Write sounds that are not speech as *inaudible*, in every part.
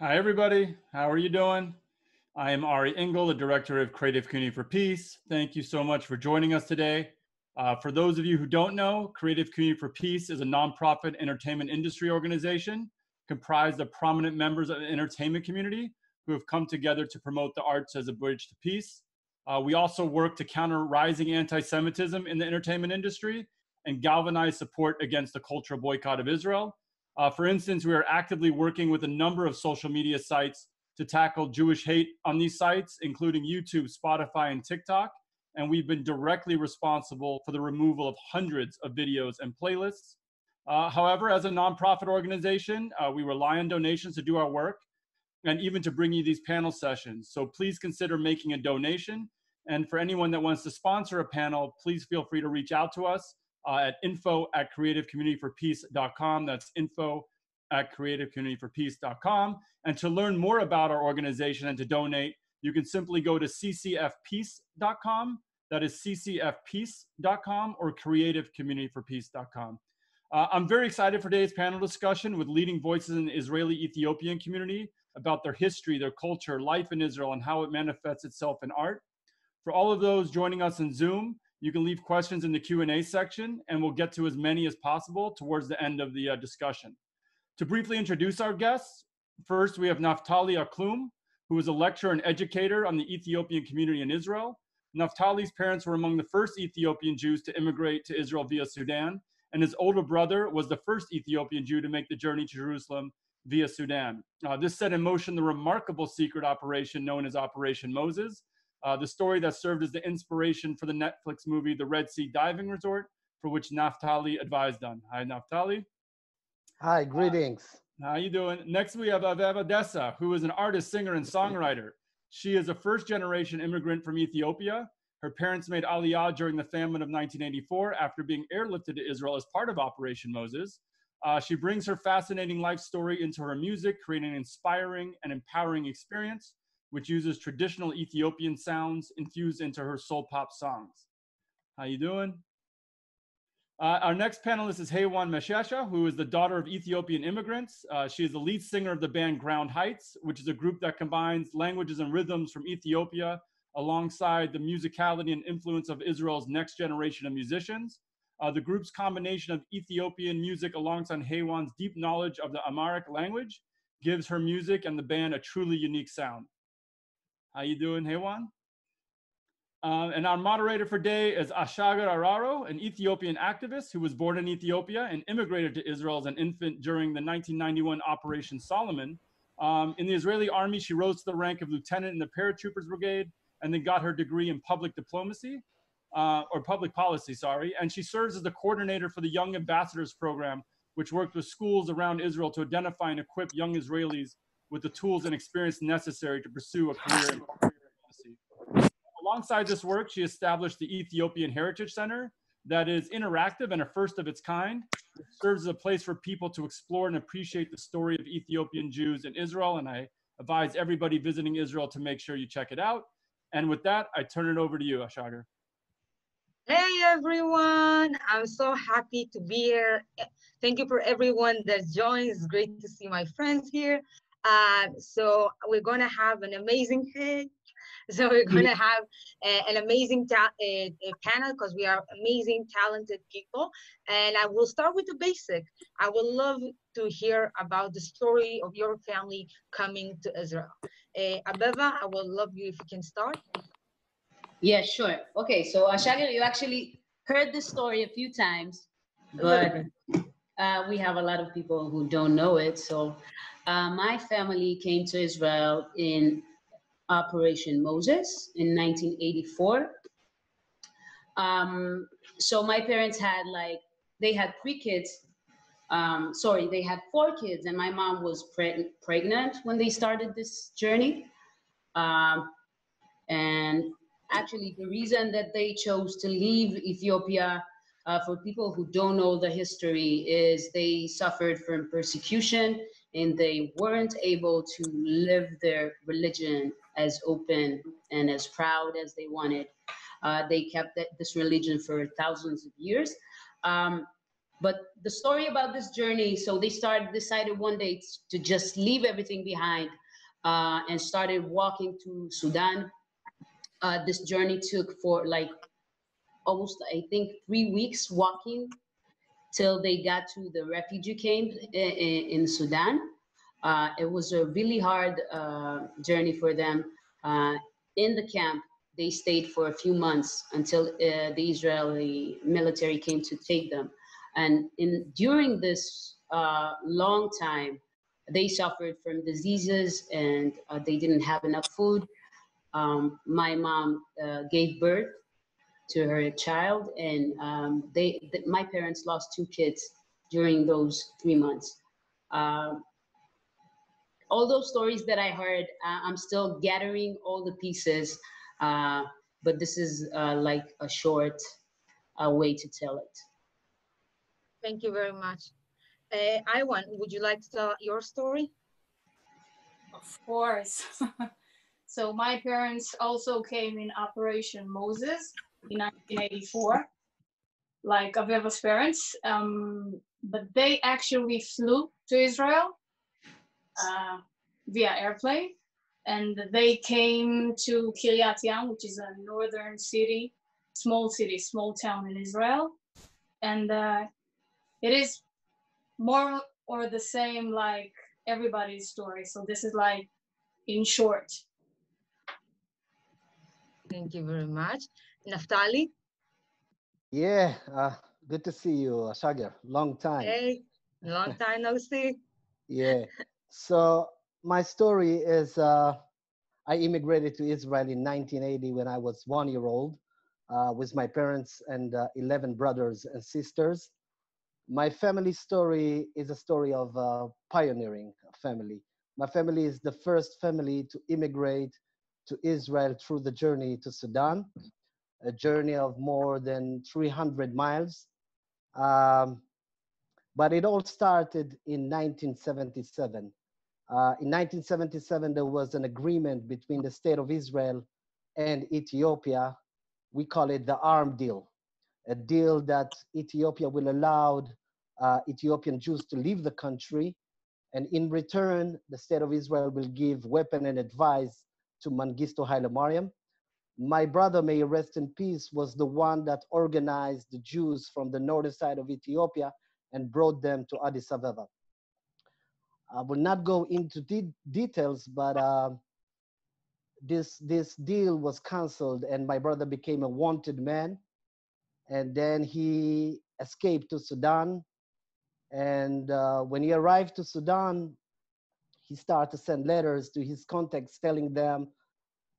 Hi, everybody. How are you doing? I am Ari Engel, the Director of Creative Community for Peace. Thank you so much for joining us today. Uh, for those of you who don't know, Creative Community for Peace is a nonprofit entertainment industry organization comprised of prominent members of the entertainment community who have come together to promote the arts as a bridge to peace. Uh, we also work to counter rising anti Semitism in the entertainment industry and galvanize support against the cultural boycott of Israel. Uh, for instance, we are actively working with a number of social media sites to tackle Jewish hate on these sites, including YouTube, Spotify, and TikTok. And we've been directly responsible for the removal of hundreds of videos and playlists. Uh, however, as a nonprofit organization, uh, we rely on donations to do our work and even to bring you these panel sessions. So please consider making a donation. And for anyone that wants to sponsor a panel, please feel free to reach out to us uh, at info at creativecommunityforpeace.com. That's info at creativecommunityforpeace.com. And to learn more about our organization and to donate, you can simply go to ccfpeace.com. That is ccfpeace.com or creativecommunityforpeace.com. Uh, I'm very excited for today's panel discussion with leading voices in the Israeli Ethiopian community about their history, their culture, life in Israel, and how it manifests itself in art. For all of those joining us in Zoom, you can leave questions in the Q&A section, and we'll get to as many as possible towards the end of the uh, discussion. To briefly introduce our guests, first we have Naftali Aklum, who is a lecturer and educator on the Ethiopian community in Israel. Naftali's parents were among the first Ethiopian Jews to immigrate to Israel via Sudan, and his older brother was the first Ethiopian Jew to make the journey to Jerusalem via Sudan. Uh, this set in motion the remarkable secret operation known as Operation Moses, uh, the story that served as the inspiration for the Netflix movie The Red Sea Diving Resort, for which Naftali advised on. Hi, Naftali. Hi, greetings. Uh, how you doing? Next, we have Aveva Dese, who is an artist, singer, and songwriter. She is a first-generation immigrant from Ethiopia. Her parents made Aliyah during the famine of 1984 after being airlifted to Israel as part of Operation Moses. Uh, she brings her fascinating life story into her music, creating an inspiring and empowering experience which uses traditional Ethiopian sounds infused into her soul pop songs. How you doing? Uh, our next panelist is Hewan Meshesha, who is the daughter of Ethiopian immigrants. Uh, she is the lead singer of the band Ground Heights, which is a group that combines languages and rhythms from Ethiopia alongside the musicality and influence of Israel's next generation of musicians. Uh, the group's combination of Ethiopian music alongside Hewan's deep knowledge of the Amharic language gives her music and the band a truly unique sound. How you doing, Hewan? Uh, and our moderator for today is Ashager Araro, an Ethiopian activist who was born in Ethiopia and immigrated to Israel as an infant during the 1991 Operation Solomon. Um, in the Israeli army, she rose to the rank of lieutenant in the paratroopers brigade and then got her degree in public diplomacy, uh, or public policy, sorry. And she serves as the coordinator for the Young Ambassadors Program, which worked with schools around Israel to identify and equip young Israelis with the tools and experience necessary to pursue a career in policy. Alongside this work, she established the Ethiopian Heritage Center that is interactive and a first of its kind. It serves as a place for people to explore and appreciate the story of Ethiopian Jews in Israel. And I advise everybody visiting Israel to make sure you check it out. And with that, I turn it over to you, Ashager. Hey everyone, I'm so happy to be here. Thank you for everyone that joins. Great to see my friends here. Uh, so we're going to have an amazing head. *laughs* So we're going to have an amazing ta- a, a panel because we are amazing, talented people. And I will start with the basic. I would love to hear about the story of your family coming to Israel. Uh, Aveva, I would love you if you can start. Yeah, sure. Okay, so Ashager, you actually heard this story a few times, but uh, we have a lot of people who don't know it. So uh, my family came to Israel in Operation Moses in 1984. Um, so my parents had like, they had three kids. Um, sorry, they had four kids, and my mom was pre- pregnant when they started this journey. Um, and actually, the reason that they chose to leave Ethiopia uh, for people who don't know the history is they suffered from persecution and they weren't able to live their religion as open and as proud as they wanted. Uh, they kept that, this religion for thousands of years. Um, but the story about this journey, so they started decided one day to just leave everything behind uh, and started walking to Sudan. Uh, this journey took for like almost, I think, three weeks walking till they got to the refugee camp in, in Sudan. Uh, it was a really hard uh, journey for them. Uh, in the camp, they stayed for a few months until uh, the Israeli military came to take them. And in during this uh, long time, they suffered from diseases and uh, they didn't have enough food. Um, my mom gave birth to her child, and um, they th- my parents lost two kids during those three months. Uh, all those stories that I heard, uh, I'm still gathering all the pieces, uh, but this is like a short way to tell it. Thank you very much. Uh, Hewan, would you like to tell your story? Of course. *laughs* so my parents also came in Operation Moses in 1984, like Aveva's parents, um, but they actually flew to Israel uh, via airplane, and they came to Kiryat Yam, which is a northern city, small city, small town in Israel, and uh, it is more or the same like everybody's story. So this is like in short. Thank you very much. Naftali? Yeah, uh, good to see you, Shagar. Long time. Hey, long *laughs* time no see. yeah. So my story is uh, I immigrated to Israel in 1980 when I was one year old uh, with my parents and uh, 11 brothers and sisters my family story is a story of uh, pioneering family. My family is the first family to immigrate to Israel through the journey to Sudan, a journey of more than 300 miles. Um, but it all started in 1977. Uh, in 1977, there was an agreement between the state of Israel and Ethiopia. We call it the arm deal a deal that Ethiopia will allow uh, Ethiopian Jews to leave the country. And in return, the state of Israel will give weapon and advice to Mengistu Haile Mariam. My brother, may rest in peace, was the one that organized the Jews from the northern side of Ethiopia and brought them to Addis Ababa. I will not go into de details, but uh, this, this deal was canceled and my brother became a wanted man and then he escaped to Sudan. And uh, when he arrived to Sudan, he started to send letters to his contacts telling them,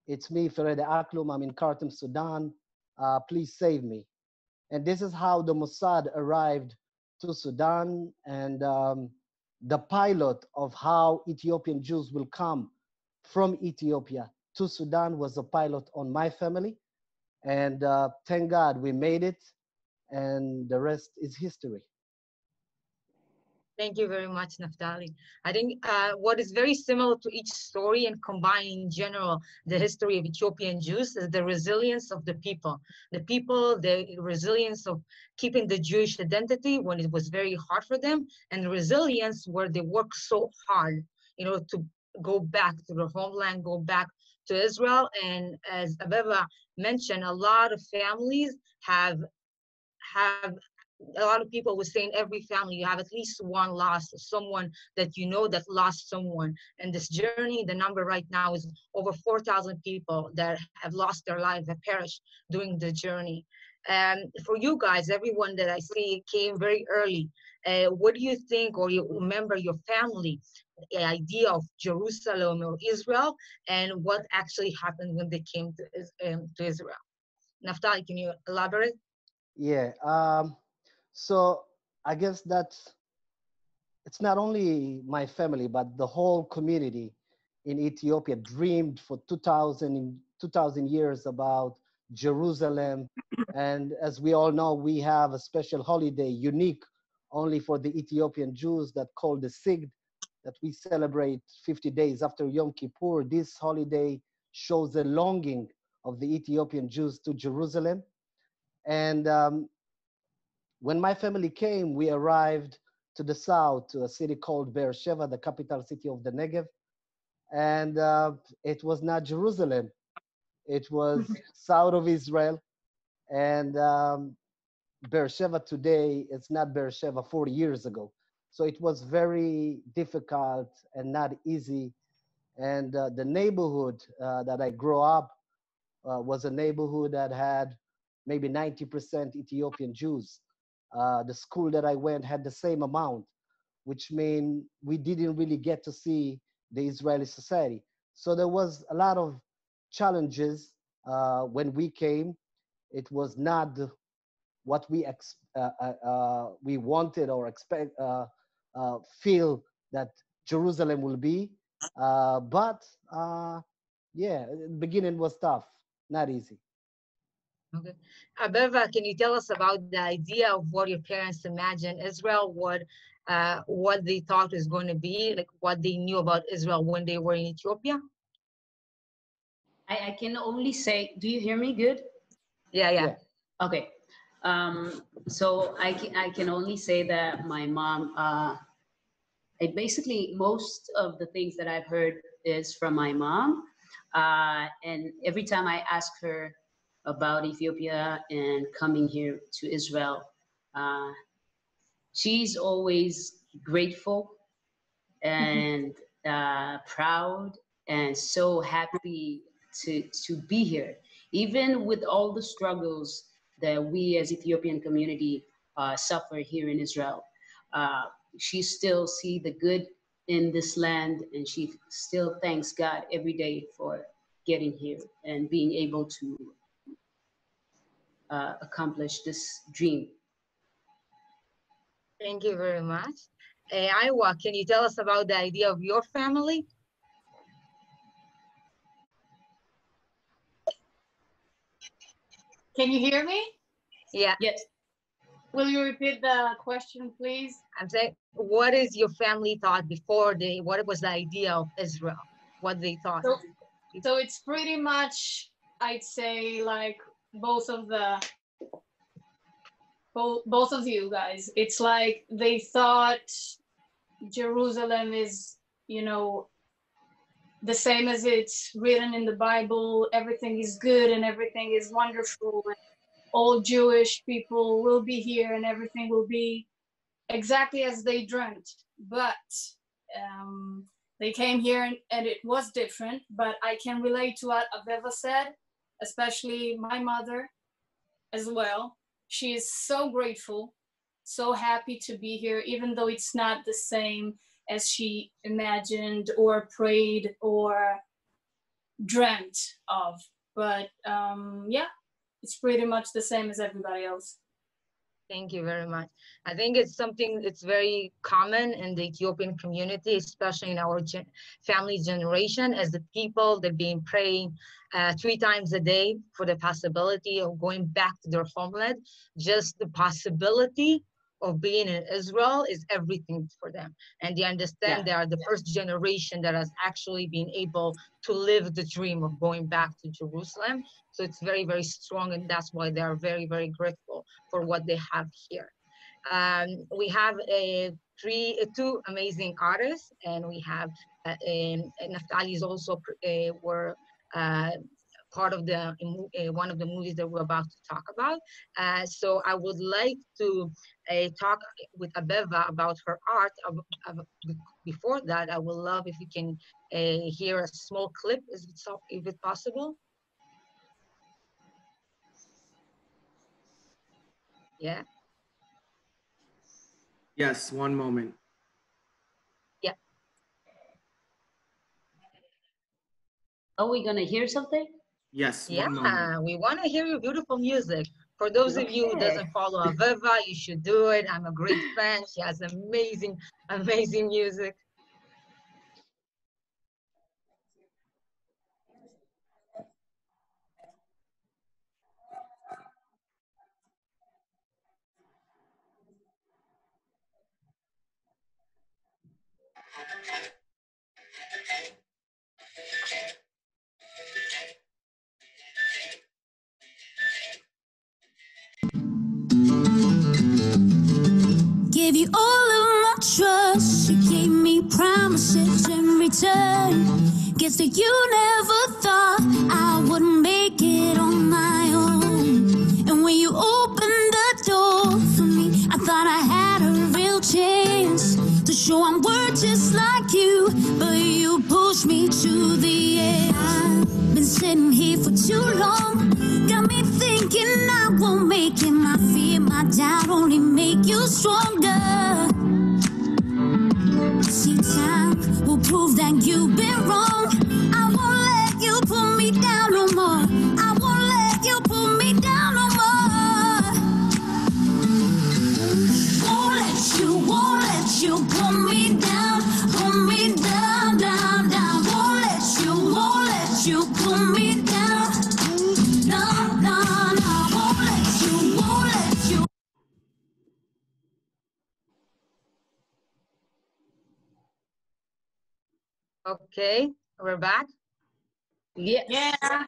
it's me, Farid Aklum, I'm in Khartoum, Sudan, uh, please save me. And this is how the Mossad arrived to Sudan and um, the pilot of how Ethiopian Jews will come from Ethiopia to Sudan was a pilot on my family. And uh, thank God we made it, and the rest is history. Thank you very much, Naftali. I think uh, what is very similar to each story and combine in general the history of Ethiopian Jews is the resilience of the people. The people, the resilience of keeping the Jewish identity when it was very hard for them, and resilience where they work so hard, you know, to go back to their homeland, go back to Israel. And as Aveva mentioned, a lot of families have have a lot of people were saying every family you have at least one loss someone that you know that lost someone and this journey the number right now is over 4000 people that have lost their lives have perished during the journey and for you guys everyone that i see came very early uh, what do you think or you remember your family idea of Jerusalem or Israel and what actually happened when they came to, um, to Israel. Naftali, can you elaborate? Yeah. Um, so I guess that it's not only my family, but the whole community in Ethiopia dreamed for 2000, 2000 years about Jerusalem. *coughs* and as we all know, we have a special holiday unique only for the Ethiopian Jews that called the Sigd that we celebrate 50 days after Yom Kippur. This holiday shows the longing of the Ethiopian Jews to Jerusalem. And um, when my family came, we arrived to the south to a city called Beersheba, the capital city of the Negev. And uh, it was not Jerusalem, it was south of Israel. And um, Beersheba today, it's not Beersheba 40 years ago. So it was very difficult and not easy. And uh, the neighborhood uh, that I grew up uh, was a neighborhood that had maybe 90% Ethiopian Jews. Uh, the school that I went had the same amount, which mean we didn't really get to see the Israeli society. So there was a lot of challenges uh, when we came. It was not what we ex- uh, uh, uh we wanted or expect feel that Jerusalem will be. but yeah, the beginning was tough, not easy. Okay. Aveva, can you tell us about the idea of what your parents imagined Israel, what uh, what they thought was going to be, like what they knew about Israel when they were in Ethiopia? I, I can only say, do you hear me good? Yeah, yeah. yeah. Okay. Um, so I can, I can only say that my mom, uh, it basically most of the things that I've heard is from my mom. Uh, and every time I ask her about Ethiopia and coming here to Israel. Uh, she's always grateful and uh, proud and so happy to, to be here. Even with all the struggles that we as Ethiopian community uh, suffer here in Israel, uh, she still see the good in this land and she still thanks God every day for getting here and being able to uh, accomplish this dream. Thank you very much. Uh, Hewan, can you tell us about the idea of your family? Can you hear me? Yeah. Yes. Will you repeat the question, please? I'm saying, what is your family thought before they, what was the idea of Israel? What they thought? So, so it's pretty much, I'd say, like both of the both, both of you guys. It's like they thought jerusalem is you know the same as it's written in the bible. Everything is good and everything is wonderful. And all jewish people will be here and everything will be exactly as they dreamt. But um, they came here and, and it was different. But i can relate to what aveva said especially my mother as well. She is so grateful, so happy to be here, even though it's not the same as she imagined or prayed or dreamt of. But um, yeah, it's pretty much the same as everybody else. Thank you very much. I think it's something that's very common in the Ethiopian community, especially in our gen family generation, as the people they've been praying uh, three times a day for the possibility of going back to their homeland. Just the possibility of being in Israel is everything for them. And they understand yeah. they are the first generation that has actually been able to live the dream of going back to Jerusalem. So it's very, very strong. And that's why they are very, very grateful for what they have here. Um, we have a three, uh, two amazing artists, and we have uh, um, Naftali is also uh, were uh, part of the uh, one of the movies that we're about to talk about. Uh, so I would like to uh, talk with Aveva about her art. before that, I would love if you can uh, hear a small clip, if it's, if it's possible. Yeah. Yes, one moment. Yeah. Are we gonna hear something? Yes. Yeah, we want to hear your beautiful music. For those okay. of you who doesn't follow Aveva, you should do it. I'm a great fan. She has amazing, amazing music. Gave you all of my trust. You gave me promises in return. Guess that you never thought I would make it on my own. And when you opened the door for me, I thought I had a real chance to show I'm worth just like you. But you pushed me to the edge. I've been sitting here for too long. Got me thinking won't make it. My fear, my doubt only make you stronger. See, time will prove that you've been wrong. Okay, we're back. Yes. Yeah.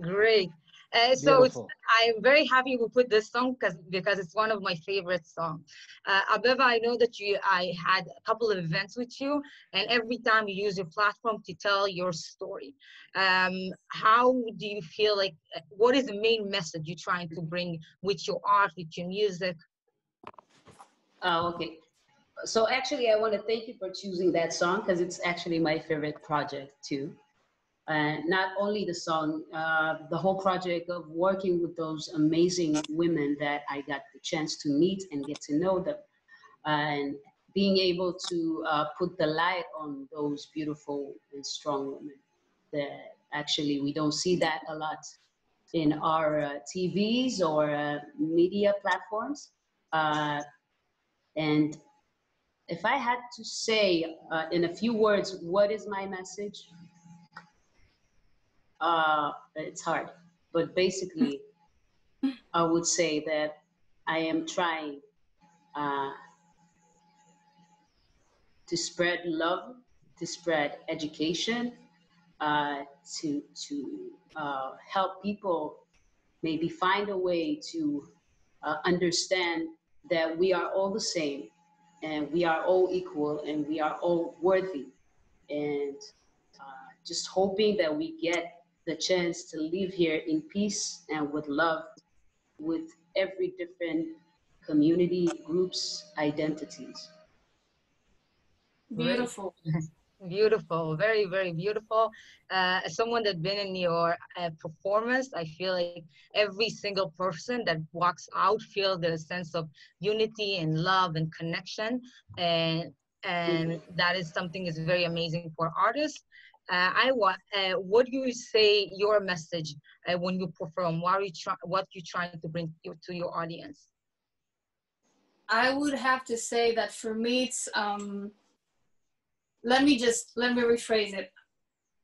Great. Uh, so it's, I'm very happy we put this song because because it's one of my favorite songs. Uh, Aveva, I know that you I had a couple of events with you, and every time you use your platform to tell your story. Um, how do you feel like? uh, What is the main message you're trying to bring with your art, with your music? Oh, okay. So actually, I want to thank you for choosing that song because it's actually my favorite project too. And not only the song, uh, the whole project of working with those amazing women that I got the chance to meet and get to know them, and being able to uh, put the light on those beautiful and strong women. That actually we don't see that a lot in our uh, TVs or uh, media platforms. Uh, and if I had to say uh, in a few words, what is my message? Uh, it's hard, but basically, *laughs* I would say that I am trying uh, to spread love, to spread education, uh, to to uh, help people maybe find a way to uh, understand that we are all the same and we are all equal and we are all worthy and uh, just hoping that we get the chance to live here in peace and with love with every different community groups identities Beautiful. Beautiful, very, very beautiful. Uh, as someone that's been in your uh, performance, I feel like every single person that walks out feel the sense of unity and love and connection, and and that is something is very amazing for artists. Uh, I want. Uh, what do you say your message uh, when you perform? What are you try, What you trying to bring to, to your audience? I would have to say that for me, it's um, let me just let me rephrase it.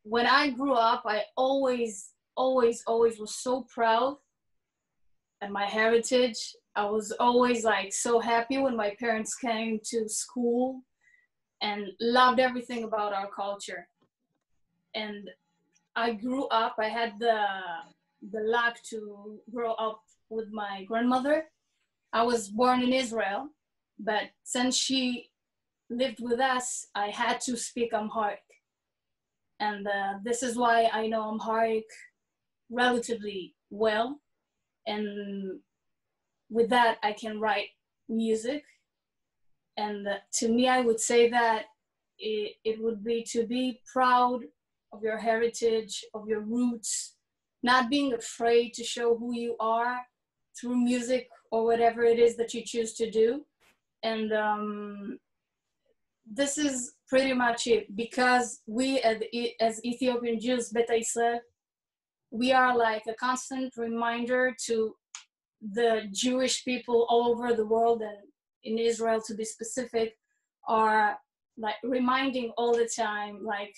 When I grew up, I always, always, always was so proud at my heritage. I was always like so happy when my parents came to school and loved everything about our culture. And I grew up, I had the the luck to grow up with my grandmother. I was born in Israel, but since she lived with us, I had to speak Amharic. And uh, this is why I know Amharic relatively well. And with that, I can write music. And uh, to me, I would say that it, it would be to be proud of your heritage, of your roots, not being afraid to show who you are through music or whatever it is that you choose to do. And um, this is pretty much it because we as, Ethiopian Jews, Beta Israel, we are like a constant reminder to the Jewish people all over the world and in Israel to be specific are like reminding all the time like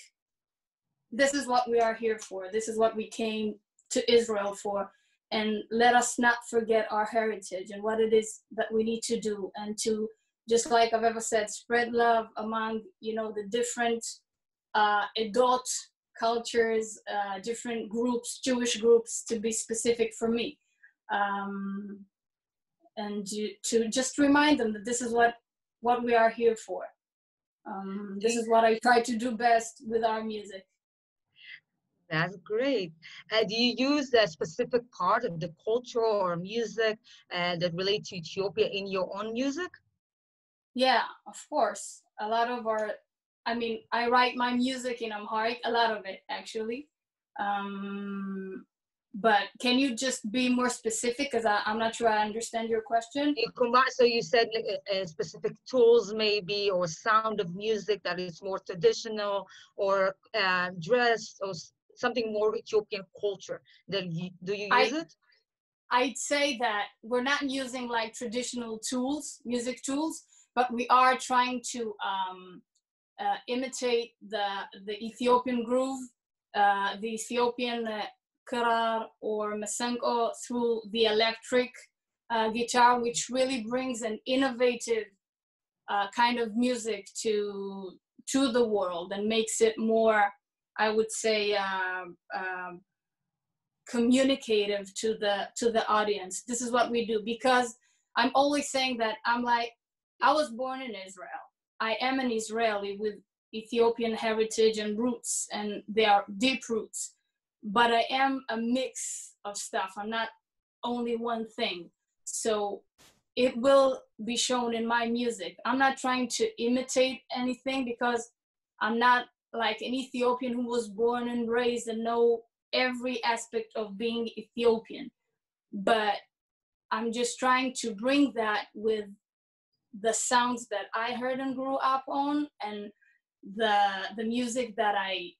this is what we are here for. This is what we came to Israel for. And let us not forget our heritage and what it is that we need to do and to just like Aveva said, spread love among you know the different uh, adult cultures, uh, different groups, Jewish groups, to be specific for me, um, and to, just remind them that this is what what we are here for. Um, this is what I try to do best with our music. That's great. Uh, do you use a specific part of the culture or music uh, that relate to Ethiopia in your own music? Yeah, of course. A lot of our, I mean, I write my music in Amharic, a lot of it actually. Um, but can you just be more specific? Because I'm not sure I understand your question. So you said uh, uh, specific tools maybe, or sound of music that is more traditional, or uh, dress, or something more Ethiopian culture. That you, do you I- use it? I'd say that we're not using like traditional tools, music tools, but we are trying to um, uh, imitate the the Ethiopian groove, uh, the Ethiopian uh, kirar or masenko through the electric uh, guitar, which really brings an innovative uh, kind of music to to the world and makes it more, I would say, um, um, communicative to the to the audience. This is what we do because i'm always saying that i'm like i was born in israel. I am an israeli with ethiopian heritage and roots and they are deep roots. But i am a mix of stuff. I'm not only one thing. So it will be shown in my music. I'm not trying to imitate anything because i'm not like an ethiopian who was born and raised and know every aspect of being Ethiopian, but I'm just trying to bring that with the sounds that I heard and grew up on, and the the music that I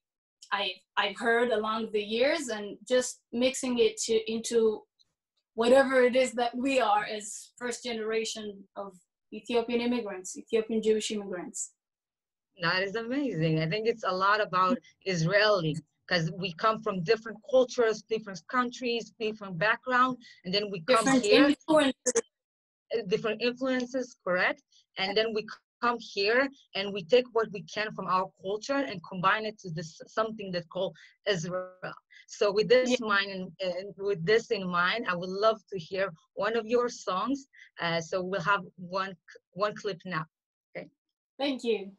I I've heard along the years, and just mixing it to into whatever it is that we are as first generation of Ethiopian immigrants, Ethiopian Jewish immigrants. That is amazing. I think it's a lot about Israeli because we come from different cultures, different countries, different background, and then we come Different here, influences. Uh, different influences, correct? And then we come here and we take what we can from our culture and combine it to this something that called Israel. So with this mind and, and with this in mind, I would love to hear one of your songs. Uh, so we'll have one one clip now. Okay. Thank you.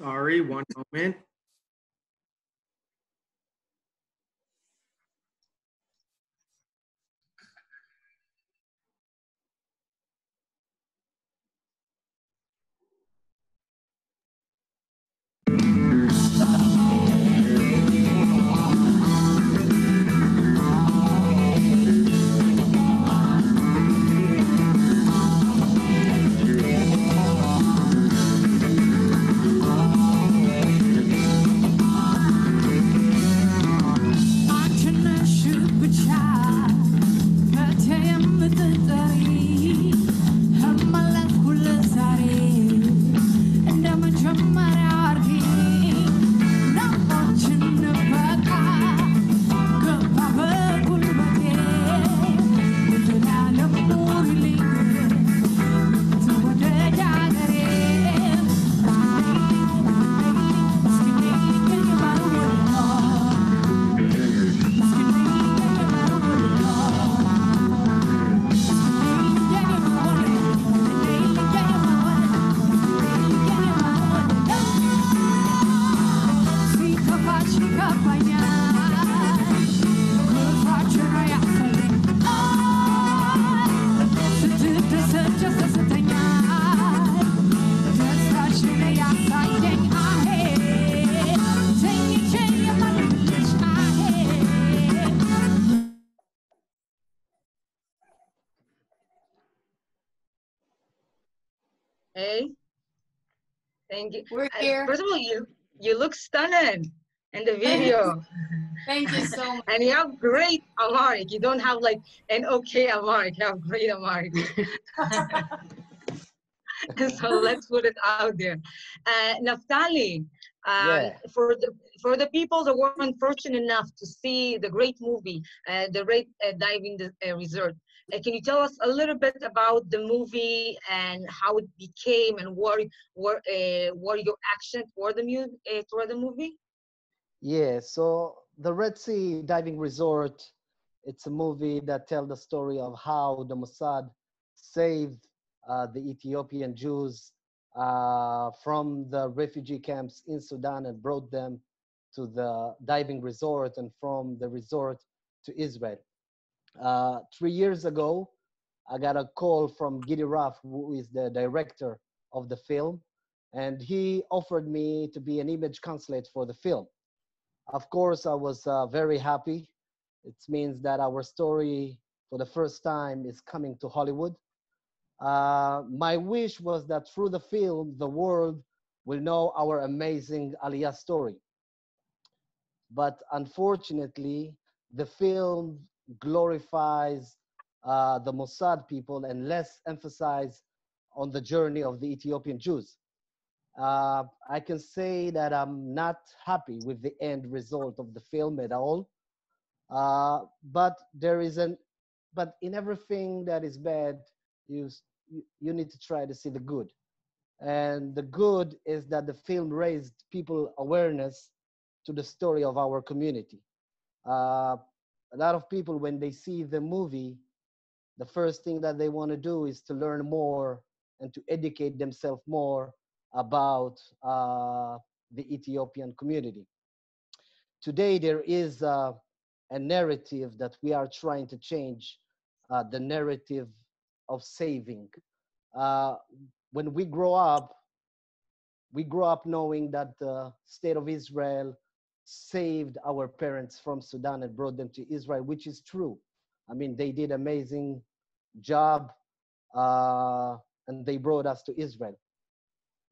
Sorry, one moment. Hey, thank you. We're Uh, here. First of all, you you look stunning in the video, Thank you so *laughs* much. and you have great Amharic. You don't have like an okay Amharic. You have great Amharic. *laughs* so let's put it out there. Uh, Naftali, um, Yeah. for the for the people that weren't fortunate enough to see the great movie, uh, the Great uh, Diving uh, Resort, uh, can you tell us a little bit about the movie and how it became and what what uh, your action toward the mu- uh, toward the movie? Yeah, so the Red Sea Diving Resort, it's a movie that tells the story of how the Mossad saved uh, the Ethiopian Jews uh, from the refugee camps in Sudan and brought them to the diving resort and from the resort to Israel. Uh, three years ago, I got a call from Gidi Raff, who is the director of the film, and he offered me to be an image consulate for the film. Of course, I was uh, very happy. It means that our story for the first time is coming to Hollywood. Uh, my wish was that through the film, the world will know our amazing Aliyah story. But unfortunately, the film glorifies uh, the Mossad people and less emphasize on the journey of the Ethiopian Jews. Uh, I can say that I'm not happy with the end result of the film at all. Uh, but there is an, but in everything that is bad, you, you, you need to try to see the good. And the good is that the film raised people awareness to the story of our community. Uh, a lot of people, when they see the movie, the first thing that they want to do is to learn more and to educate themselves more about uh, the Ethiopian community. Today, there is uh, a narrative that we are trying to change uh, the narrative of saving. Uh, when we grow up, we grow up knowing that the state of Israel saved our parents from Sudan and brought them to Israel, which is true. I mean, they did amazing job uh, and they brought us to Israel.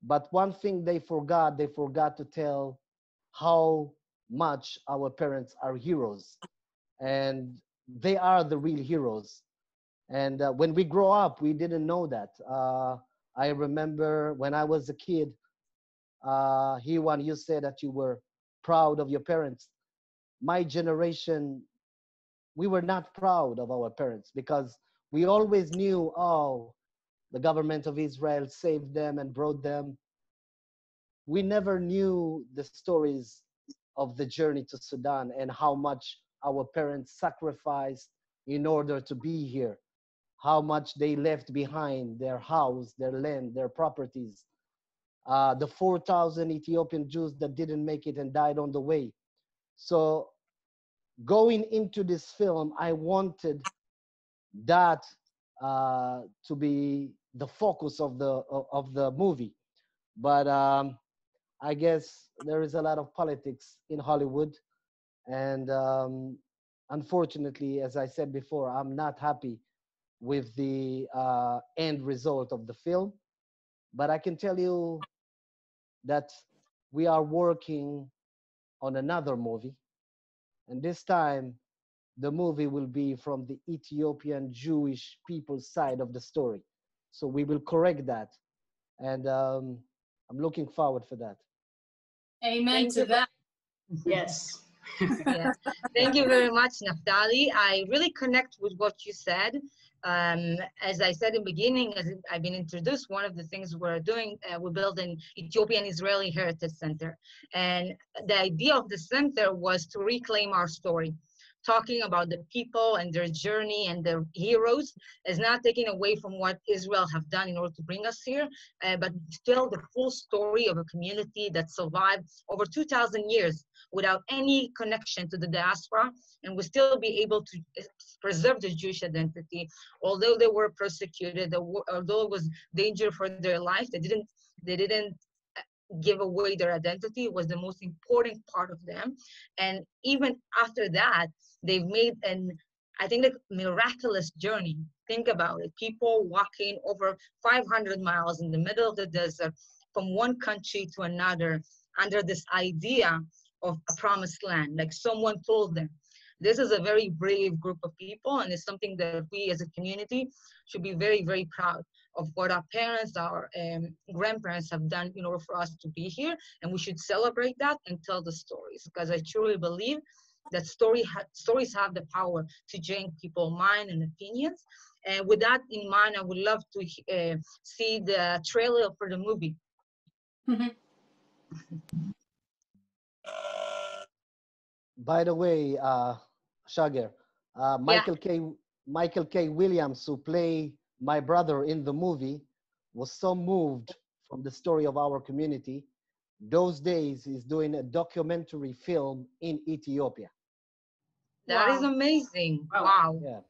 But one thing they forgot, they forgot to tell how much our parents are heroes. And they are the real heroes. And uh, when we grow up, we didn't know that. Uh, I remember when I was a kid, uh, Hewan you said that you were proud of your parents. My generation, we were not proud of our parents because we always knew, oh, the government of Israel saved them and brought them. We never knew the stories of the journey to Sudan and how much our parents sacrificed in order to be here, how much they left behind their house, their land, their properties. Uh, the 4,000 Ethiopian Jews that didn't make it and died on the way. So, going into this film, I wanted that uh, to be the focus of the of the movie. But um, I guess there is a lot of politics in Hollywood, and um, unfortunately, as I said before, I'm not happy with the uh, end result of the film. But I can tell you that we are working on another movie, and this time the movie will be from the Ethiopian Jewish people side of the story. So we will correct that. And um, I'm looking forward for that. Amen to that. *laughs* Yes. yeah. Thank you very much, Naftali. I really connect with what you said. Um, as I said in the beginning, as I've been introduced, one of the things we're doing, uh, we built an Ethiopian Israeli Heritage Center. And the idea of the center was to reclaim our story talking about the people and their journey and their heroes is not taking away from what Israel have done in order to bring us here, uh, but tell the full story of a community that survived over 2,000 years without any connection to the diaspora and will still be able to preserve the Jewish identity, although they were persecuted, although it was danger for their life, they didn't they didn't give away their identity was the most important part of them. And even after that they've made an i think like miraculous journey. Think about it. People walking over 500 miles in the middle of the desert from one country to another under this idea of a promised land like someone told them. This is a very brave group of people, and it's something that we as a community should be very, very proud of what our parents, our um, grandparents have done in order for us to be here. And we should celebrate that and tell the stories because I truly believe that story ha stories have the power to change people's mind and opinions. And with that in mind, I would love to uh, see the trailer for the movie. By the way, uh, Shager, uh, Michael K. Michael K. Williams, who play my brother in the movie, was so moved from the story of our community. Those days, he's doing a documentary film in Ethiopia. That wow. is amazing. Wow. wow. Yeah.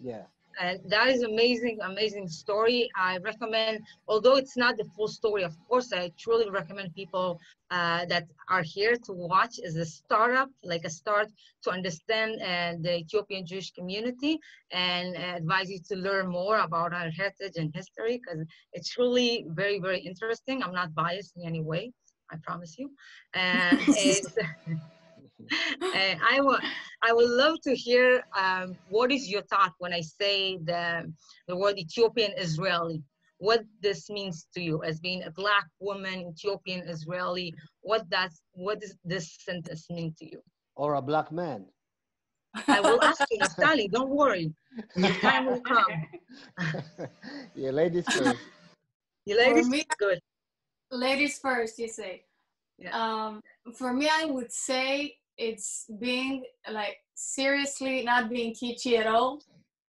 Yeah. And that is amazing, amazing story. I recommend, although it's not the full story, of course, I truly recommend people uh, that are here to watch as a startup, like a start to understand uh, the Ethiopian Jewish community and advise you to learn more about our heritage and history because it's really very, very interesting. I'm not biased in any way, I promise you. *laughs* And it's, *laughs* and I would I would love to hear um, what is your thought when I say the the word Ethiopian Israeli. What this means to you as being a black woman, Ethiopian Israeli. What does what does this sentence mean to you? Or a black man. I will ask you, Naftali. Don't worry. The time will *laughs* come. *laughs* yeah, ladies first. You ladies, me, good. Ladies first, you say. Yeah. Um, for me, I would say it's being like seriously not being kitschy at all.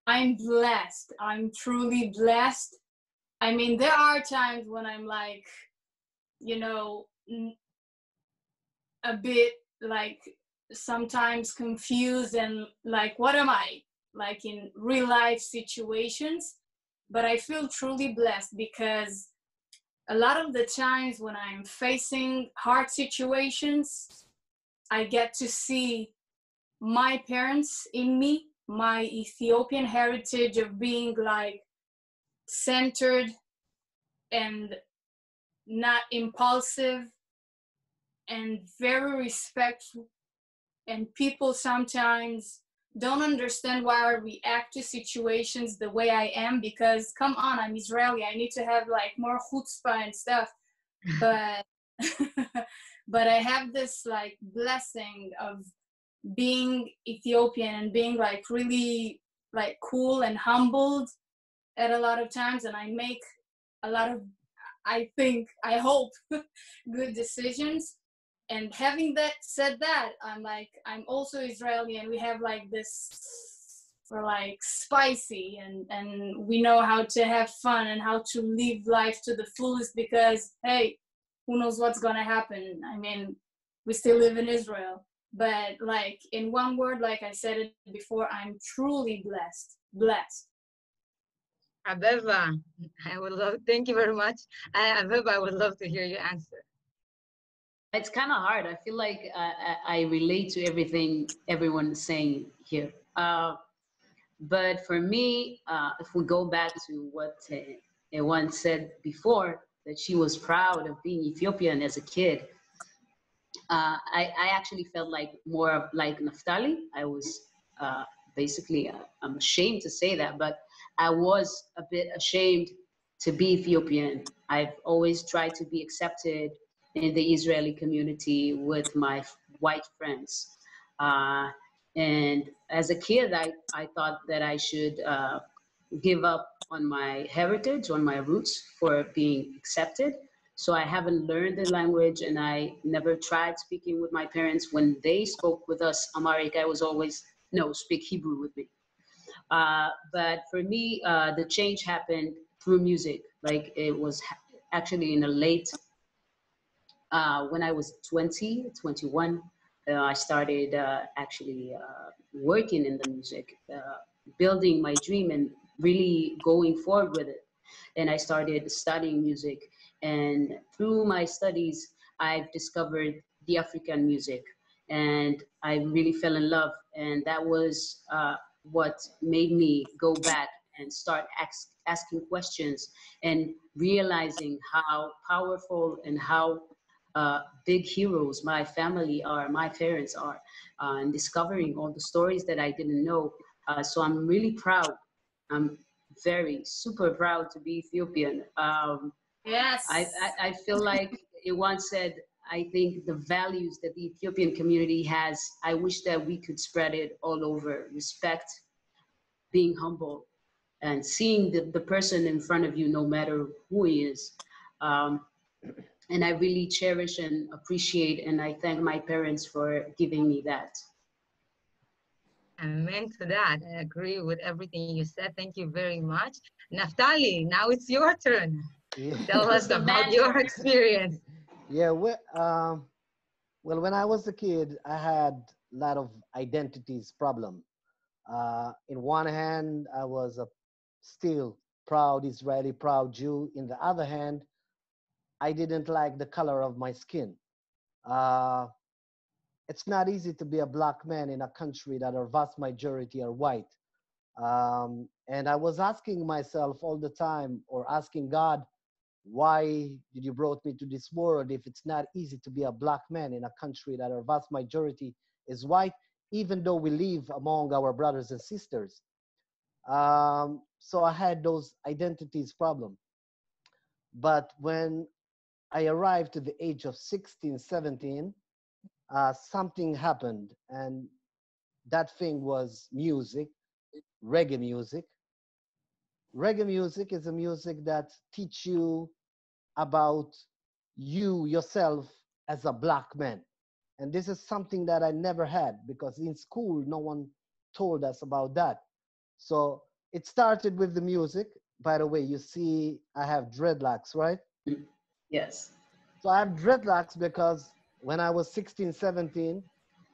I'm blessed. I'm truly blessed. I mean, there are times when I'm like, you know, a bit like sometimes confused and like, what am I? Like in real life situations. But I feel truly blessed because a lot of the times when I'm facing hard situations, I get to see my parents in me, my Ethiopian heritage of being like centered and not impulsive and very respectful. And people sometimes don't understand why I react to situations the way I am because come on, I'm Israeli. I need to have like more chutzpah and stuff. *laughs* But *laughs* but I have this like blessing of being Ethiopian and being like really like cool and humbled at a lot of times and I make a lot of I think I hope *laughs* good decisions. And having that said that I'm like I'm also Israeli and we have like this we're like spicy and and we know how to have fun and how to live life to the fullest because hey who knows what's gonna happen. I mean, we still live in Israel. But like in one word, like I said it before, I'm truly blessed. Blessed. Aveva, I would love. Thank you very much. I, Aveva, I would love to hear your answer. It's kind of hard. I feel like uh, I relate to everything everyone's saying here. Uh, but for me, uh, if we go back to what uh, Hewan said before, that she was proud of being Ethiopian as a kid. Uh, I, I, actually felt like more like Naftali. I was uh, basically, uh, I'm ashamed to say that, but I was a bit ashamed to be Ethiopian. I've always tried to be accepted in the Israeli community with my white friends. Uh, and as a kid, I, I thought that I should uh, give up on my heritage, on my roots for being accepted. So I haven't learned the language and I never tried speaking with my parents. When they spoke with us Amharic, I was always, no, speak Hebrew with me. Uh, but for me, uh, the change happened through music. Like it was actually in a late, uh, when I was 20, 21, uh, I started uh, actually uh, working in the music, building my dream and really going forward with it. And I started studying music. And through my studies, I've discovered the African music. And I really fell in love. And that was uh, what made me go back and start ask, asking questions and realizing how powerful and how uh, big heroes my family are, my parents are, uh, and discovering all the stories that I didn't know. Uh, so I'm really proud. I'm very super proud to be Ethiopian. Um, Yes. I, I, I feel like it once said, I think the values that the Ethiopian community has, I wish that we could spread it all over. Respect, being humble, and seeing the, the person in front of you, no matter who he is. Um, and I really cherish and appreciate, and I thank my parents for giving me that. Amen to that. I agree with everything you said. Thank you very much. Naftali, now it's your turn. Yeah. Tell us *laughs* about your experience. Yeah, well, um, well, when I was a kid, I had a lot of identities problem. Uh, in one hand, I was a still proud Israeli, proud Jew. In the other hand, I didn't like the color of my skin. Uh, it's not easy to be a black man in a country that a vast majority are white. Um, and I was asking myself all the time, or asking God, why did you brought me to this world if it's not easy to be a black man in a country that our vast majority is white even though we live among our brothers and sisters um, so i had those identities problem but when i arrived to the age of 16 17 uh, something happened and that thing was music reggae music. Reggae music is a music that teach you about you yourself as a black man. And this is something that i never had because in school no one told us about that. So it started with the music. By the way you see i have dreadlocks right? Yes. so I have dreadlocks because when I was 16, 17,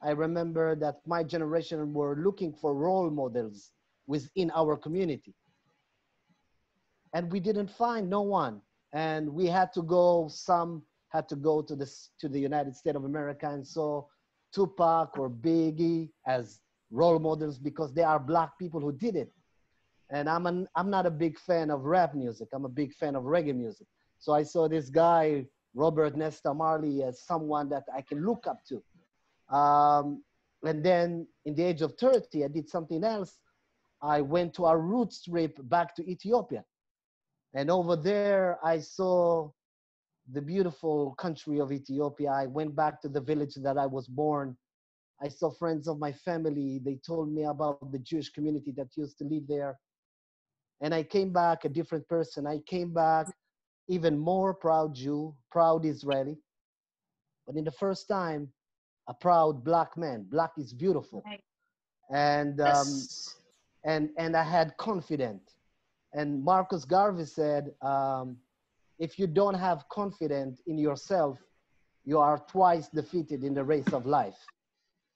I remember that my generation were looking for role models within our community. And we didn't find no one. And we had to go, some had to go to the, s- to the United States of America and saw Tupac or Biggie as role models because they are black people who did it. And I'm, an, I'm not a big fan of rap music. I'm a big fan of reggae music. So I saw this guy, Robert Nesta Marley, as someone that I can look up to. Um, and then in the age of 30, I did something else. I went to a roots trip back to Ethiopia. And over there, I saw the beautiful country of Ethiopia. I went back to the village that I was born. I saw friends of my family. They told me about the Jewish community that used to live there. And I came back a different person. I came back even more proud Jew, proud Israeli. But in the first time, a proud black man. Black is beautiful. Right. And um, Yes. and and I had confidence. And Marcus Garvey said, um, if you don't have confidence in yourself, you are twice defeated in the race of life.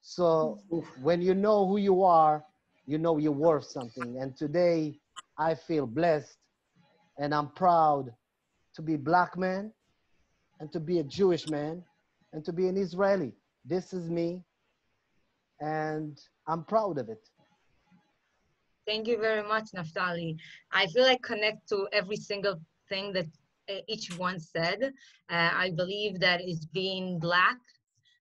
So when you know who you are, you know you're worth something. And today I feel blessed and I'm proud to be black man and to be a Jewish man and to be an Israeli. This is me and I'm proud of it. Thank you very much, Naftali. I feel I connect to every single thing that uh, each one said. Uh, I believe that is being black.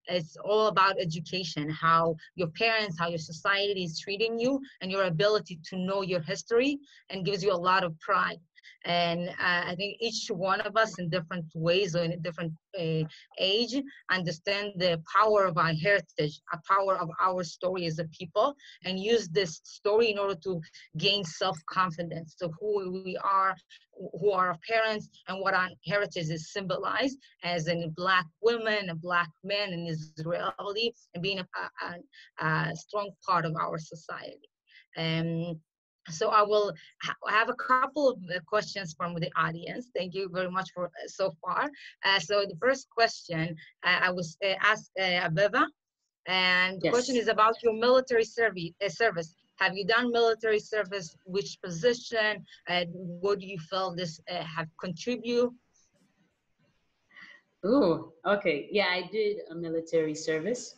It's all about education, how your parents, how your society is treating you, and your ability to know your history, and gives you a lot of pride. And uh, I think each one of us in different ways or in a different uh, age understand the power of our heritage, a power of our story as a people, and use this story in order to gain self-confidence to who we are, who are our parents, and what our heritage is symbolized as a black woman, a black man, an Israeli, and being a, a, a strong part of our society. Um, so I will ha- have a couple of uh, questions from the audience. Thank you very much for uh, so far. Uh, so the first question uh, I was uh, asked uh, Aveva, and the question is about your military service. Uh, service. Have you done military service? Which position? And what do you feel this uh, have contribute? Oh, okay. Yeah, I did a military service.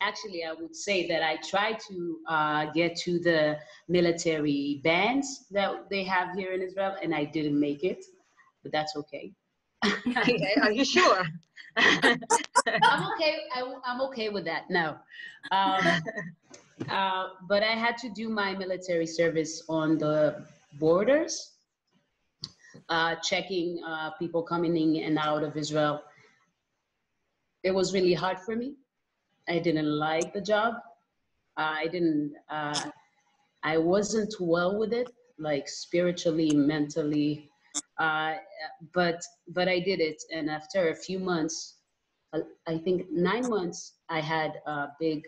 Actually, I would say that I tried to uh, get to the military bands that they have here in Israel, and I didn't make it, but that's okay. Are you sure? *laughs* I'm okay. I, am okay with that. No, um, uh, but I had to do my military service on the borders, uh, checking uh, people coming in and out of Israel. It was really hard for me. I didn't like the job. I didn't. Uh, I wasn't well with it, like spiritually, mentally. Uh, but but I did it, and after a few months, I think nine months, I had a big,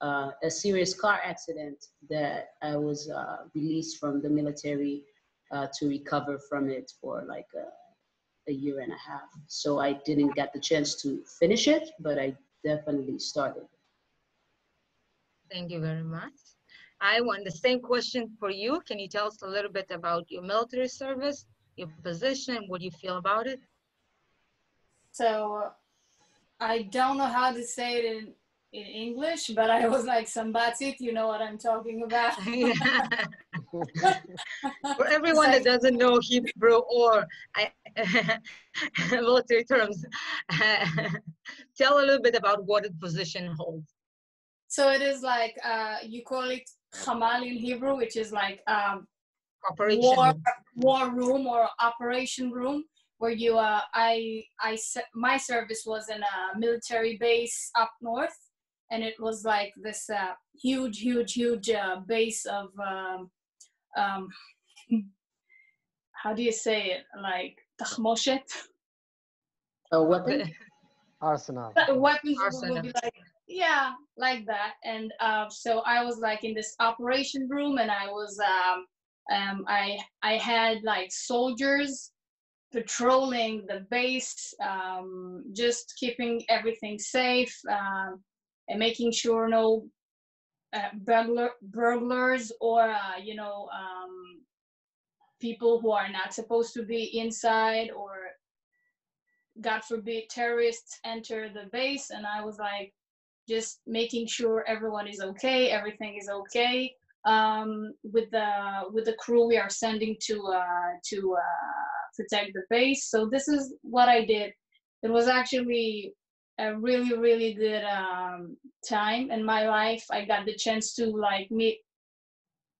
uh, a serious car accident that I was uh, released from the military uh, to recover from it for like a, a year and a half. So I didn't get the chance to finish it, but I definitely started. Thank you very much. I want the same question for you. Can you tell us a little bit about your military service, your position, what you feel about it? So I don't know how to say it in, in English, but I was like, Sambatit, you know what I'm talking about. *laughs* *laughs* For everyone that doesn't know Hebrew or military *laughs* terms, *laughs* tell a little bit about what the position holds. So it is like, uh, you call it Hamal in Hebrew, which is like um, operation war, war room or operation room where you uh, I I my service was in a military base up north, and it was like this uh, huge, huge, huge uh, base of um, um, how do you say it like tachmoshet. A weapon. Arsenal. Weapons Arsenal. would be like yeah, like that. And uh, so I was like in this operation room, and I was um, um, I I had like soldiers patrolling the base, um, just keeping everything safe uh, and making sure no uh, burglar, burglars or uh, you know um, people who are not supposed to be inside or God forbid terrorists enter the base. And I was like just making sure everyone is okay, everything is okay. Um, with the with the crew we are sending to uh, to uh, protect the base. So this is what I did. It was actually a really, really good um, time in my life. I got the chance to like meet